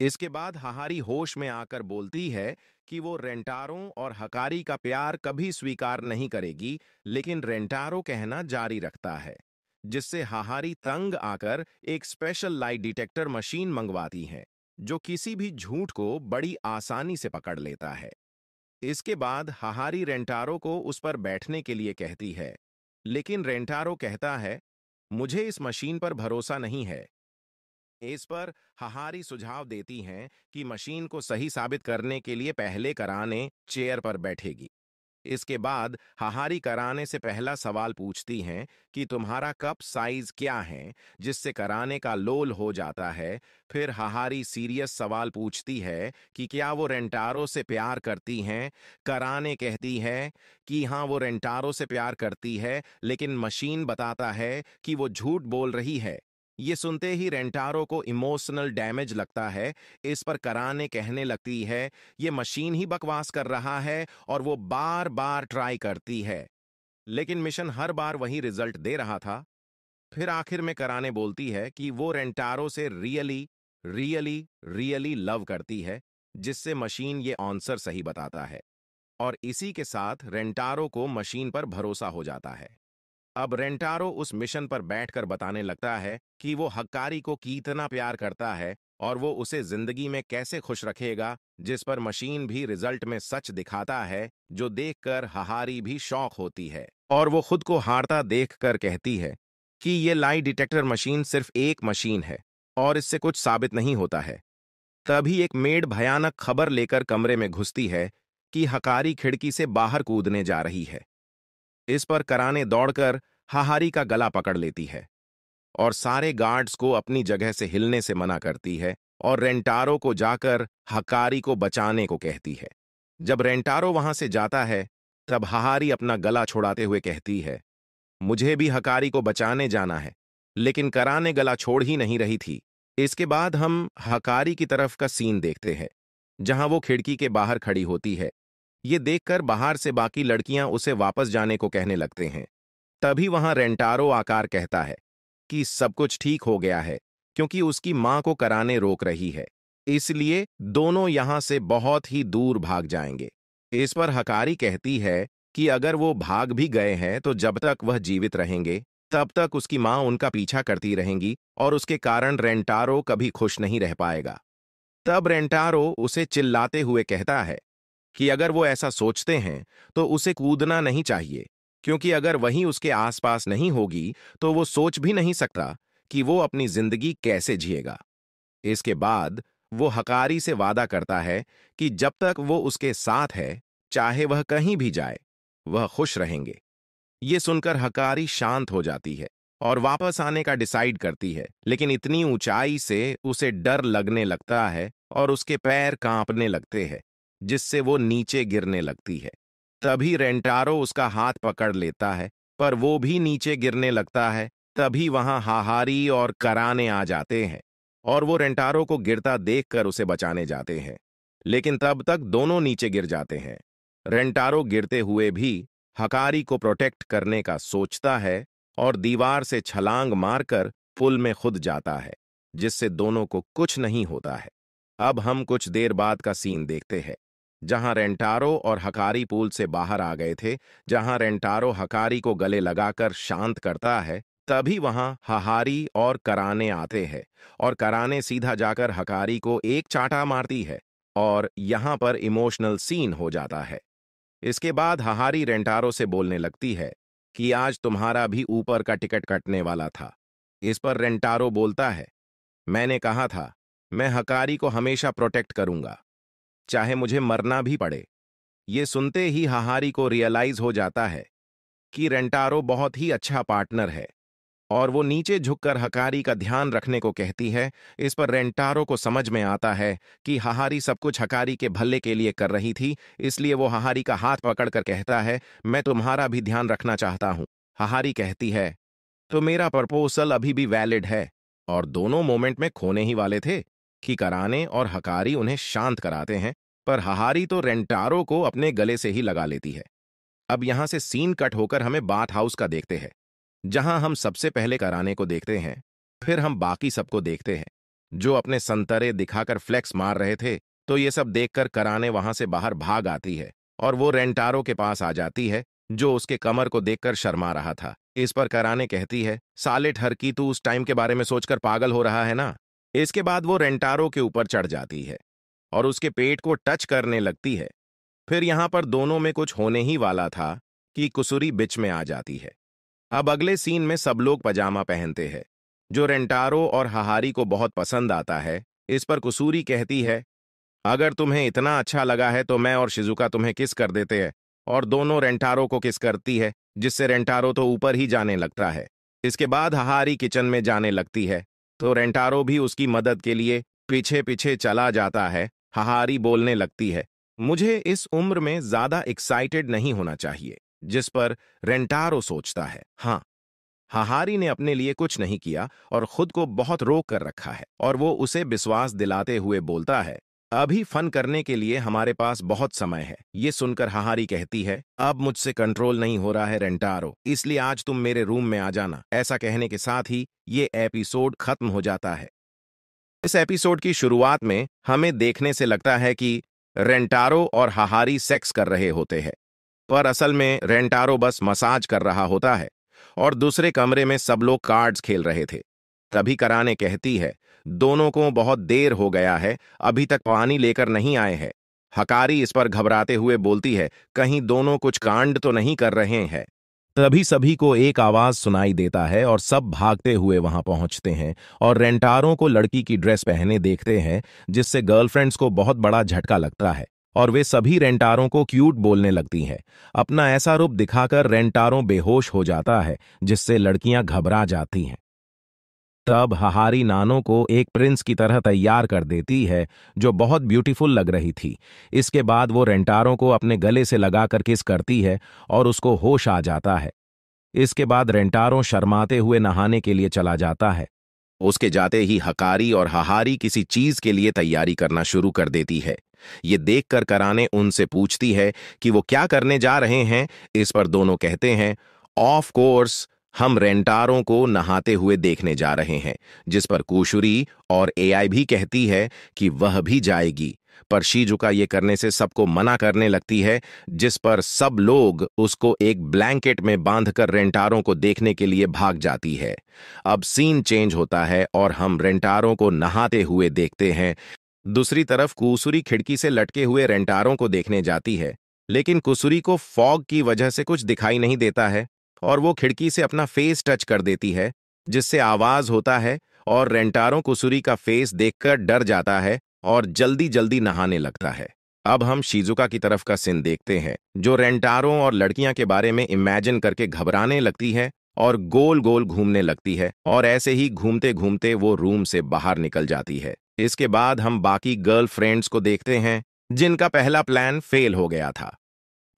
इसके बाद हाहारी होश में आकर बोलती है कि वो रेंटारों और हकारी का प्यार कभी स्वीकार नहीं करेगी, लेकिन रेंटारो कहना जारी रखता है, जिससे हाहारी तंग आकर एक स्पेशल लाइट डिटेक्टर मशीन मंगवाती है, जो किसी भी झूठ को बड़ी आसानी से पकड़ लेता है। इसके बाद हाहारी रेंटारो को उस पर बैठने के लिए कहती है लेकिन रेंटारो कहता है, मुझे इस मशीन पर भरोसा नहीं है। इस पर हहारी सुझाव देती हैं कि मशीन को सही साबित करने के लिए पहले कराने चेयर पर बैठेगी। इसके बाद हहारी कराने से पहला सवाल पूछती हैं कि तुम्हारा कप साइज़ क्या है, जिससे कराने का लोल हो जाता है? फिर हहारी सीरियस सवाल पूछती है कि क्या वो रेंटारो से प्यार करती हैं? कराने कहती है कि हाँ वो रेंटारो से प्यार करती है, लेकिन मशीन बताता है कि वो झूठ बोल रही है। ये सुनते ही रेंटारो को इमोशनल डैमेज लगता है, इस पर कराने कहने लगती है, ये मशीन ही बकवास कर रहा है और वो बार बार ट्राई करती है। लेकिन मिशन हर बार वही रिज़ल्ट दे रहा था। फिर आखिर में कराने बोलती है कि वो रेंटारो से रियली रियली रियली लव करती है, जिससे मशीन ये आंसर सही बताता है। और इसी के साथ रेंटारो को मशीन पर भरोसा हो जाता है। अब रेंटारो उस मिशन पर बैठकर बताने लगता है कि वो हक्कारी को कितना प्यार करता है और वो उसे ज़िंदगी में कैसे खुश रखेगा, जिस पर मशीन भी रिज़ल्ट में सच दिखाता है, जो देखकर हहारी भी शौक होती है। और वो खुद को हारता देखकर कहती है कि ये लाई डिटेक्टर मशीन सिर्फ़ एक मशीन है और इससे कुछ साबित नहीं होता है। तभी एक मेड भयानक खबर लेकर कमरे में घुसती है कि हकारी खिड़की से बाहर कूदने जा रही है। इस पर कराने दौड़कर हाहारी का गला पकड़ लेती है और सारे गार्ड्स को अपनी जगह से हिलने से मना करती है और रेंटारो को जाकर हकारी को बचाने को कहती है। जब रेंटारो वहाँ से जाता है, तब हहारी अपना गला छोड़ाते हुए कहती है, मुझे भी हकारी को बचाने जाना है, लेकिन कराने गला छोड़ ही नहीं रही थी। इसके बाद हम हकारी की तरफ़ का सीन देखते हैं, जहाँ वो खिड़की के बाहर खड़ी होती है ये देखकर बाहर से बाकी लड़कियाँ उसे वापस जाने को कहने लगते हैं। तभी वहाँ रेंटारो आकार कहता है कि सब कुछ ठीक हो गया है, क्योंकि उसकी माँ को कराने रोक रही है। इसलिए दोनों यहाँ से बहुत ही दूर भाग जाएँगे। इस पर हकारी कहती है कि अगर वो भाग भी गए हैं तो जब तक वह जीवित रहेंगे, तब तक उसकी माँ उनका पीछा करती रहेंगी और उसके कारण रेंटारो कभी खुश नहीं रह पाएगा। तब रेंटारो उसे चिल्लाते हुए कहता है कि अगर वो ऐसा सोचते हैं तो उसे कूदना नहीं चाहिए, क्योंकि अगर वही उसके आसपास नहीं होगी तो वो सोच भी नहीं सकता कि वो अपनी ज़िंदगी कैसे जिएगा। इसके बाद वो हकारी से वादा करता है कि जब तक वो उसके साथ है, चाहे वह कहीं भी जाए, वह खुश रहेंगे। ये सुनकर हकारी शांत हो जाती है और वापस आने का डिसाइड करती है, लेकिन इतनी ऊंचाई से उसे डर लगने लगता है और उसके पैर कांपने लगते हैं। जिससे वो नीचे गिरने लगती है। तभी रेंटारो उसका हाथ पकड़ लेता है, पर वो भी नीचे गिरने लगता है, तभी वहाँ हाहारी और कराने आ जाते हैं, और वो रेंटारो को गिरता देखकर उसे बचाने जाते हैं। लेकिन तब तक दोनों नीचे गिर जाते हैं। रेंटारो गिरते हुए भी हकारी को प्रोटेक्ट करने का सोचता है और दीवार से छलांग मारकर पुल में खुद जाता है, जिससे दोनों को कुछ नहीं होता है। अब हम कुछ देर बाद का सीन देखते हैं। जहाँ रेंटारो और हकारी पुल से बाहर आ गए थे, जहाँ रेंटारो हकारी को गले लगाकर शांत करता है, तभी वहाँ हहारी और कराने आते हैं और कराने सीधा जाकर हकारी को एक चाटा मारती है और यहाँ पर इमोशनल सीन हो जाता है। इसके बाद हहारी रेंटारो से बोलने लगती है कि आज तुम्हारा भी ऊपर का टिकट कटने वाला था। इस पर रेंटारो बोलता है, मैंने कहा था, मैं हकारी को हमेशा प्रोटेक्ट करूँगा। चाहे मुझे मरना भी पड़े। ये सुनते ही हहारी को रियलाइज़ हो जाता है कि रेंटारो बहुत ही अच्छा पार्टनर है और वो नीचे झुककर हकारी का ध्यान रखने को कहती है, इस पर रेंटारो को समझ में आता है कि हहारी सब कुछ हकारी के भल्ले के लिए कर रही थी, इसलिए वो हहारी का हाथ पकड़कर कहता है, मैं तुम्हारा भी ध्यान रखना चाहता हूँ। हहारी कहती है तो मेरा प्रपोजल अभी भी वैलिड है। और दोनों मोमेंट में खोने ही वाले थे। कि कराने और हकारी उन्हें शांत कराते हैं, पर हहारी तो रेंटारो को अपने गले से ही लगा लेती है। अब यहाँ से सीन कट होकर हमें बाथ हाउस का देखते हैं। जहाँ हम सबसे पहले कराने को देखते हैं, फिर हम बाकी सबको देखते हैं। जो अपने संतरे दिखाकर फ्लेक्स मार रहे थे तो ये सब देखकर कराने वहाँ से बाहर भाग आती है, और वो रेंटारो के पास आ जाती है, जो उसके कमर को देखकर शर्मा रहा था। इस पर कराने कहती है साले ठरकी तू उस टाइम के बारे में सोचकर पागल हो रहा है ना? इसके बाद वो रेंटारो के ऊपर चढ़ जाती है और उसके पेट को टच करने लगती है। फिर यहाँ पर दोनों में कुछ होने ही वाला था कि कुसुरी बिच में आ जाती है। अब अगले सीन में सब लोग पजामा पहनते हैं। जो रेंटारो और हहारी को बहुत पसंद आता है, इस पर कुसूरी कहती है, अगर तुम्हें इतना अच्छा लगा है तो मैं और शिजुका तुम्हें किस कर देते हैं? और दोनों रेंटारो को किस करती है, जिससे रेंटारो तो ऊपर ही जाने लगता है। इसके बाद हहारी किचन में जाने लगती है तो रेंटारो भी उसकी मदद के लिए पीछे पीछे चला जाता है, हहारी बोलने लगती है। मुझे इस उम्र में ज़्यादा एक्साइटेड नहीं होना चाहिए, जिस पर रेंटारो सोचता है। हाँ हहारी ने अपने लिए कुछ नहीं किया और खुद को बहुत रोक कर रखा है और वो उसे विश्वास दिलाते हुए बोलता है अभी फन करने के लिए हमारे पास बहुत समय है। ये सुनकर हाहारी कहती है, अब मुझसे कंट्रोल नहीं हो रहा है रेंटारो। इसलिए आज तुम मेरे रूम में आ जाना। ऐसा कहने के साथ ही ये एपिसोड खत्म हो जाता है। इस एपिसोड की शुरुआत में हमें देखने से लगता है कि रेंटारो और हाहारी सेक्स कर रहे होते हैं। पर असल में रेंटारो बस मसाज कर रहा होता है और दूसरे कमरे में सब लोग कार्ड्स खेल रहे थे। तभी कराने कहती है दोनों को बहुत देर हो गया है, अभी तक पानी लेकर नहीं आए हैं। हकारी इस पर घबराते हुए बोलती है, कहीं दोनों कुछ कांड तो नहीं कर रहे हैं? तभी सभी को एक आवाज़ सुनाई देता है और सब भागते हुए वहाँ पहुँचते हैं और रेंटारों को लड़की की ड्रेस पहने देखते हैं, जिससे गर्लफ्रेंड्स को बहुत बड़ा झटका लगता है और वे सभी रेंटारों को क्यूट बोलने लगती हैं। अपना ऐसा रूप दिखाकर रेंटारों बेहोश हो जाता है, जिससे लड़कियाँ घबरा जाती हैं। तब हहारी नानो को एक प्रिंस की तरह तैयार कर देती है, जो बहुत ब्यूटीफुल लग रही थी। इसके बाद वो रेंटारों को अपने गले से लगाकर किस करती है और उसको होश आ जाता है। इसके बाद रेंटारों शर्माते हुए नहाने के लिए चला जाता है। उसके जाते ही हकारी और हहारी किसी चीज़ के लिए तैयारी करना शुरू कर देती है। ये देखकर कराने उनसे पूछती है कि वो क्या करने जा रहे हैं, इस पर दोनों कहते हैं, ऑफ़ कोर्स हम रेंटारों को नहाते हुए देखने जा रहे हैं, जिस पर कुशुरी और एआई भी कहती है कि वह भी जाएगी। पर शीजुका ये करने से सबको मना करने लगती है, जिस पर सब लोग उसको एक ब्लैंकेट में बांधकर रेंटारों को देखने के लिए भाग जाती है। अब सीन चेंज होता है और हम रेंटारों को नहाते हुए देखते हैं। दूसरी तरफ़ कुसुरी खिड़की से लटके हुए रेंटारों को देखने जाती है, लेकिन कुसुरी को फॉग की वजह से कुछ दिखाई नहीं देता है। और वो खिड़की से अपना फेस टच कर देती है, जिससे आवाज़ होता है और रेंटारों कुसुरी का फेस देखकर डर जाता है और जल्दी जल्दी नहाने लगता है। अब हम शीजुका की तरफ़ का सिन देखते हैं, जो रेंटारों और लड़कियाँ के बारे में इमेजिन करके घबराने लगती है और गोल गोल घूमने लगती है और ऐसे ही घूमते घूमते वो रूम से बाहर निकल जाती है। इसके बाद हम बाकी गर्ल फ्रेंड्स को देखते हैं, जिनका पहला प्लान फेल हो गया था।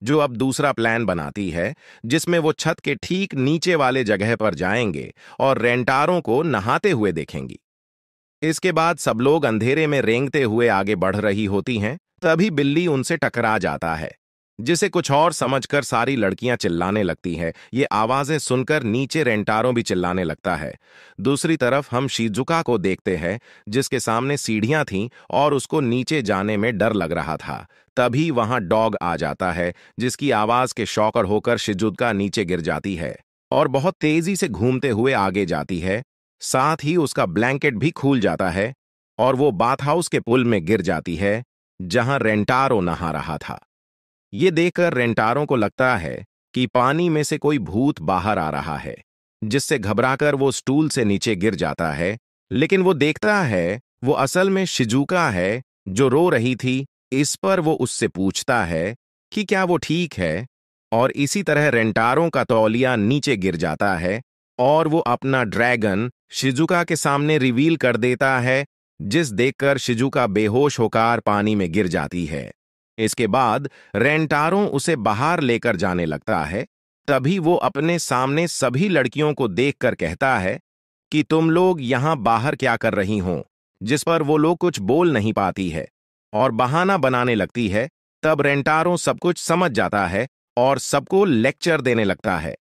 जो अब दूसरा प्लान बनाती है, जिसमें वो छत के ठीक नीचे वाले जगह पर जाएँगे और रेंटारों को नहाते हुए देखेंगी। इसके बाद सब लोग अंधेरे में रेंगते हुए आगे बढ़ रही होती हैं, तभी बिल्ली उनसे टकरा जाता है। जिसे कुछ और समझकर सारी लड़कियाँ चिल्लाने लगती हैं। ये आवाज़ें सुनकर नीचे रेंटारों भी चिल्लाने लगता है। दूसरी तरफ़ हम शीजुका को देखते हैं, जिसके सामने सीढ़ियाँ थीं और उसको नीचे जाने में डर लग रहा था। तभी वहाँ डॉग आ जाता है, जिसकी आवाज़ के शौकर होकर शिजुका नीचे गिर जाती है और बहुत तेज़ी से घूमते हुए आगे जाती है। साथ ही उसका ब्लैंकेट भी खुल जाता है और वो बाथ हाउस के पुल में गिर जाती है, जहाँ रेंटारो नहा रहा था। ये देखकर रेंटारों को लगता है कि पानी में से कोई भूत बाहर आ रहा है, जिससे घबराकर वो स्टूल से नीचे गिर जाता है, लेकिन वो देखता है, वो असल में शिजुका है, जो रो रही थी, इस पर वो उससे पूछता है कि क्या वो ठीक है, और इसी तरह रेंटारों का तौलिया नीचे गिर जाता है, और वो अपना ड्रैगन शिजुका के सामने रिवील कर देता है, जिस देखकर शिजुका बेहोश होकर पानी में गिर जाती है। इसके बाद रेंटारों उसे बाहर लेकर जाने लगता है। तभी वो अपने सामने सभी लड़कियों को देखकर कहता है कि तुम लोग यहाँ बाहर क्या कर रही हो, जिस पर वो लोग कुछ बोल नहीं पाती है। और बहाना बनाने लगती है, तब रेंटारों सब कुछ समझ जाता है और सबको लेक्चर देने लगता है।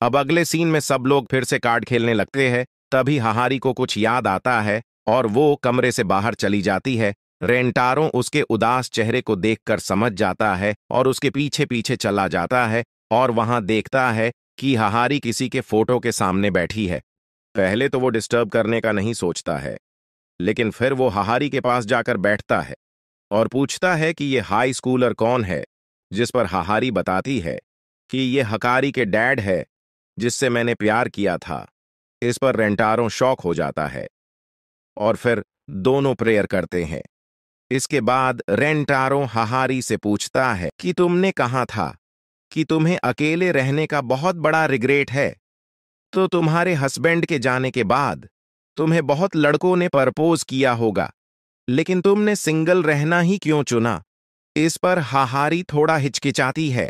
अब अगले सीन में सब लोग फिर से कार्ड खेलने लगते हैं, तभी हहारी को कुछ याद आता है और वो कमरे से बाहर चली जाती है रेंटारों उसके उदास चेहरे को देखकर समझ जाता है और उसके पीछे पीछे चला जाता है और वहाँ देखता है कि हहारी किसी के फ़ोटो के सामने बैठी है। पहले तो वो डिस्टर्ब करने का नहीं सोचता है, लेकिन फिर वो हहारी के पास जाकर बैठता है और पूछता है कि ये हाई स्कूलर कौन है, जिस पर हहारी बताती है कि ये हकारी के डैड है, जिससे मैंने प्यार किया था। इस पर रेंटारों शौक हो जाता है और फिर दोनों प्रेयर करते हैं। इसके बाद रेंटारो हहारी से पूछता है, कि तुमने कहा था? कि तुम्हें अकेले रहने का बहुत बड़ा रिग्रेट है? तो तुम्हारे हस्बैंड के जाने के बाद तुम्हें बहुत लड़कों ने प्रपोज किया होगा, लेकिन तुमने सिंगल रहना ही क्यों चुना? इस पर हाहारी थोड़ा हिचकिचाती है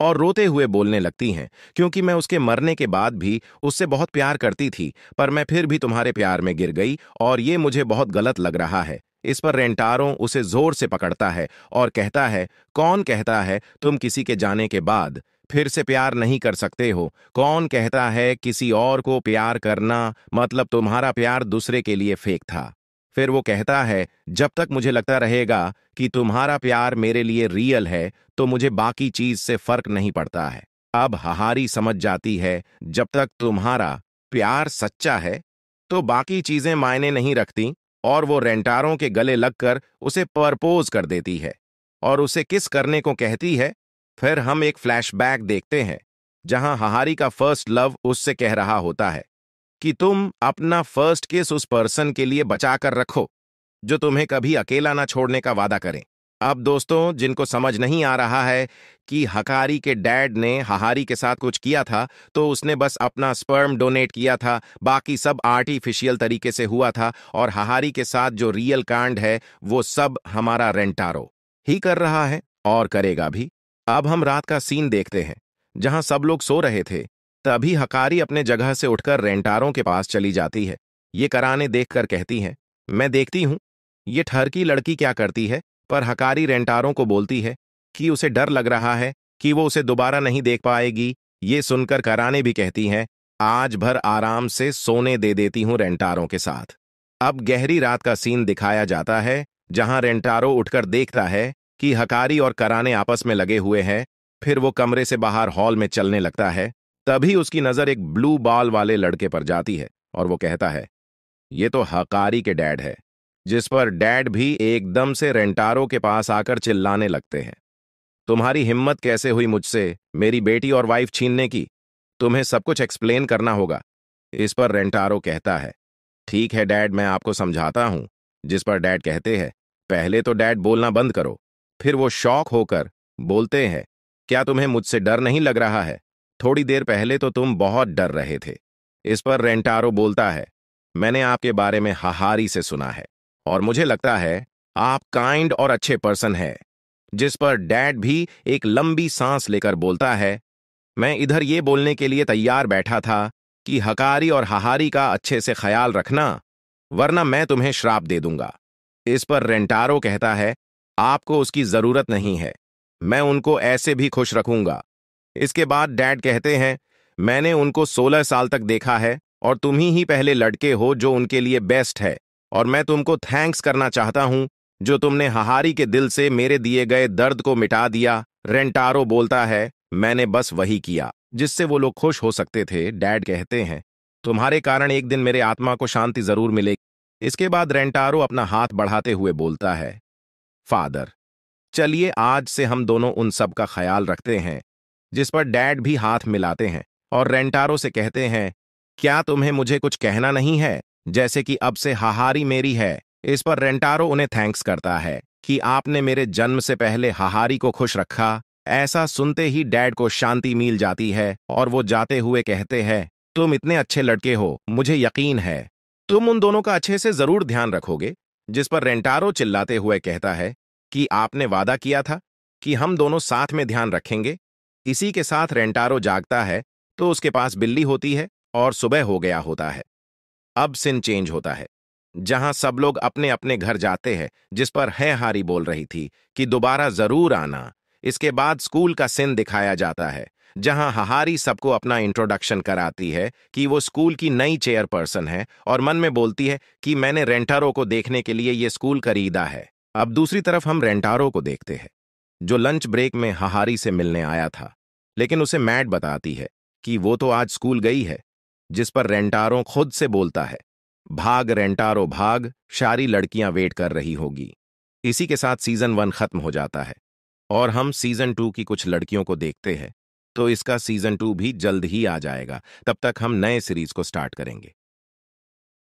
और रोते हुए बोलने लगती हैं, क्योंकि मैं उसके मरने के बाद भी उससे बहुत प्यार करती थी, पर मैं फिर भी तुम्हारे प्यार में गिर गई और ये मुझे बहुत गलत लग रहा है। इस पर रेंटारो उसे ज़ोर से पकड़ता है और कहता है, कौन कहता है, तुम किसी के जाने के बाद? फिर से प्यार नहीं कर सकते हो। कौन कहता है, किसी और को प्यार करना मतलब तुम्हारा प्यार दूसरे के लिए फेक था? फिर वो कहता है, जब तक मुझे लगता रहेगा कि तुम्हारा प्यार मेरे लिए रियल है तो मुझे बाकी चीज़ से फ़र्क नहीं पड़ता है। अब हहारी समझ जाती है, जब तक तुम्हारा प्यार सच्चा है तो बाकी चीज़ें मायने नहीं रखती। और वो रेंटारों के गले लगकर उसे परपोज कर देती है और उसे किस करने को कहती है, फिर हम एक फ्लैशबैक देखते हैं, जहाँ हहारी का फ़र्स्ट लव उससे कह रहा होता है कि तुम अपना फ़र्स्ट केस उस पर्सन के लिए बचा कर रखो, जो तुम्हें कभी अकेला ना छोड़ने का वादा करें। अब दोस्तों, जिनको समझ नहीं आ रहा है कि हकारी के डैड ने हहारी के साथ कुछ किया था तो उसने बस अपना स्पर्म डोनेट किया था, बाकी सब आर्टिफिशियल तरीके से हुआ था और हहारी के साथ जो रियल कांड है, वो सब हमारा रेंटारो ही कर रहा है और करेगा भी। अब हम रात का सीन देखते हैं, जहाँ सब लोग सो रहे थे, तभी हकारी अपने जगह से उठकर रेंटारों के पास चली जाती है। ये कराने देखकर कहती है, मैं देखती हूँ, ये ठरकी लड़की क्या करती है? पर हकारी रेंटारों को बोलती है कि उसे डर लग रहा है कि वो उसे दोबारा नहीं देख पाएगी। ये सुनकर कराने भी कहती हैं, आज भर आराम से सोने दे देती हूँ रेंटारों के साथ। अब गहरी रात का सीन दिखाया जाता है, जहाँ रेंटारो उठकर देखता है कि हकारी और कराने आपस में लगे हुए हैं, फिर वो कमरे से बाहर हॉल में चलने लगता है, तभी उसकी नज़र एक ब्लू बाल वाले लड़के पर जाती है और वो कहता है, ये तो हकारी के डैड है। जिस पर डैड भी एकदम से रेंटारो के पास आकर चिल्लाने लगते हैं। तुम्हारी हिम्मत कैसे हुई मुझसे, मेरी बेटी और वाइफ छीनने की? तुम्हें सब कुछ एक्सप्लेन करना होगा। इस पर रेंटारो कहता है। ठीक है डैड, मैं आपको समझाता हूँ, जिस पर डैड कहते हैं। पहले तो डैड बोलना बंद करो, फिर वो शौक होकर बोलते हैं। क्या तुम्हें मुझसे डर नहीं लग रहा है? थोड़ी देर पहले तो तुम बहुत डर रहे थे। इस पर रेंटारो बोलता है। मैंने आपके बारे में हाहारी से सुना है। और मुझे लगता है, आप काइंड और अच्छे पर्सन है, जिस पर डैड भी एक लंबी सांस लेकर बोलता है। मैं इधर ये बोलने के लिए तैयार बैठा था कि हकारी और हहारी का अच्छे से ख्याल रखना, वरना मैं तुम्हें श्राप दे दूँगा। इस पर रेंटारो कहता है, आपको उसकी ज़रूरत नहीं है, मैं उनको ऐसे भी खुश रखूँगा। इसके बाद डैड कहते हैं, मैंने उनको सोलह साल तक देखा है और तुम ही पहले लड़के हो जो उनके लिए बेस्ट है। और मैं तुमको थैंक्स करना चाहता हूँ, जो तुमने हहारी के दिल से मेरे दिए गए दर्द को मिटा दिया। रेंटारो बोलता है, मैंने बस वही किया, जिससे वो लोग खुश हो सकते थे, डैड कहते हैं। तुम्हारे कारण एक दिन मेरे आत्मा को शांति ज़रूर मिलेगी इसके बाद रेंटारो अपना हाथ बढ़ाते हुए बोलता है, फादर, चलिए आज से हम दोनों उन सब का ख्याल रखते हैं, जिस पर डैड भी हाथ मिलाते हैं। और रेंटारो से कहते हैं, क्या तुम्हें मुझे कुछ कहना नहीं है? जैसे कि अब से हाहारी मेरी है। इस पर रेंटारो उन्हें थैंक्स करता है कि आपने मेरे जन्म से पहले हाहारी को खुश रखा। ऐसा सुनते ही डैड को शांति मिल जाती है और वो जाते हुए कहते हैं, तुम इतने अच्छे लड़के हो, मुझे यकीन है। तुम उन दोनों का अच्छे से ज़रूर ध्यान रखोगे। जिस पर रेंटारो चिल्लाते हुए कहता है कि आपने वादा किया था कि हम दोनों साथ में ध्यान रखेंगे। इसी के साथ रेंटारो जागता है तो उसके पास बिल्ली होती है और सुबह हो गया होता है। अब सिन चेंज होता है, जहाँ सब लोग अपने अपने घर जाते हैं, जिस पर है हारी बोल रही थी कि दोबारा ज़रूर आना। इसके बाद स्कूल का सिन दिखाया जाता है, जहाँ हहारी सबको अपना इंट्रोडक्शन कराती है कि वो स्कूल की नई चेयरपर्सन है और मन में बोलती है कि मैंने रेंटारो को देखने के लिए ये स्कूल खरीदा है। अब दूसरी तरफ़ हम रेंटारो को देखते हैं, जो लंच ब्रेक में हहारी से मिलने आया था, लेकिन उसे मैट बताती है कि वो तो आज स्कूल गई है। जिस पर रेंटारो खुद से बोलता है, भाग रेंटारो, भाग, सारी लड़कियाँ वेट कर रही होगी। इसी के साथ सीज़न वन खत्म हो जाता है, और हम सीज़न टू की कुछ लड़कियों को देखते हैं तो इसका सीज़न टू भी जल्द ही आ जाएगा, तब तक हम नए सीरीज़ को स्टार्ट करेंगे।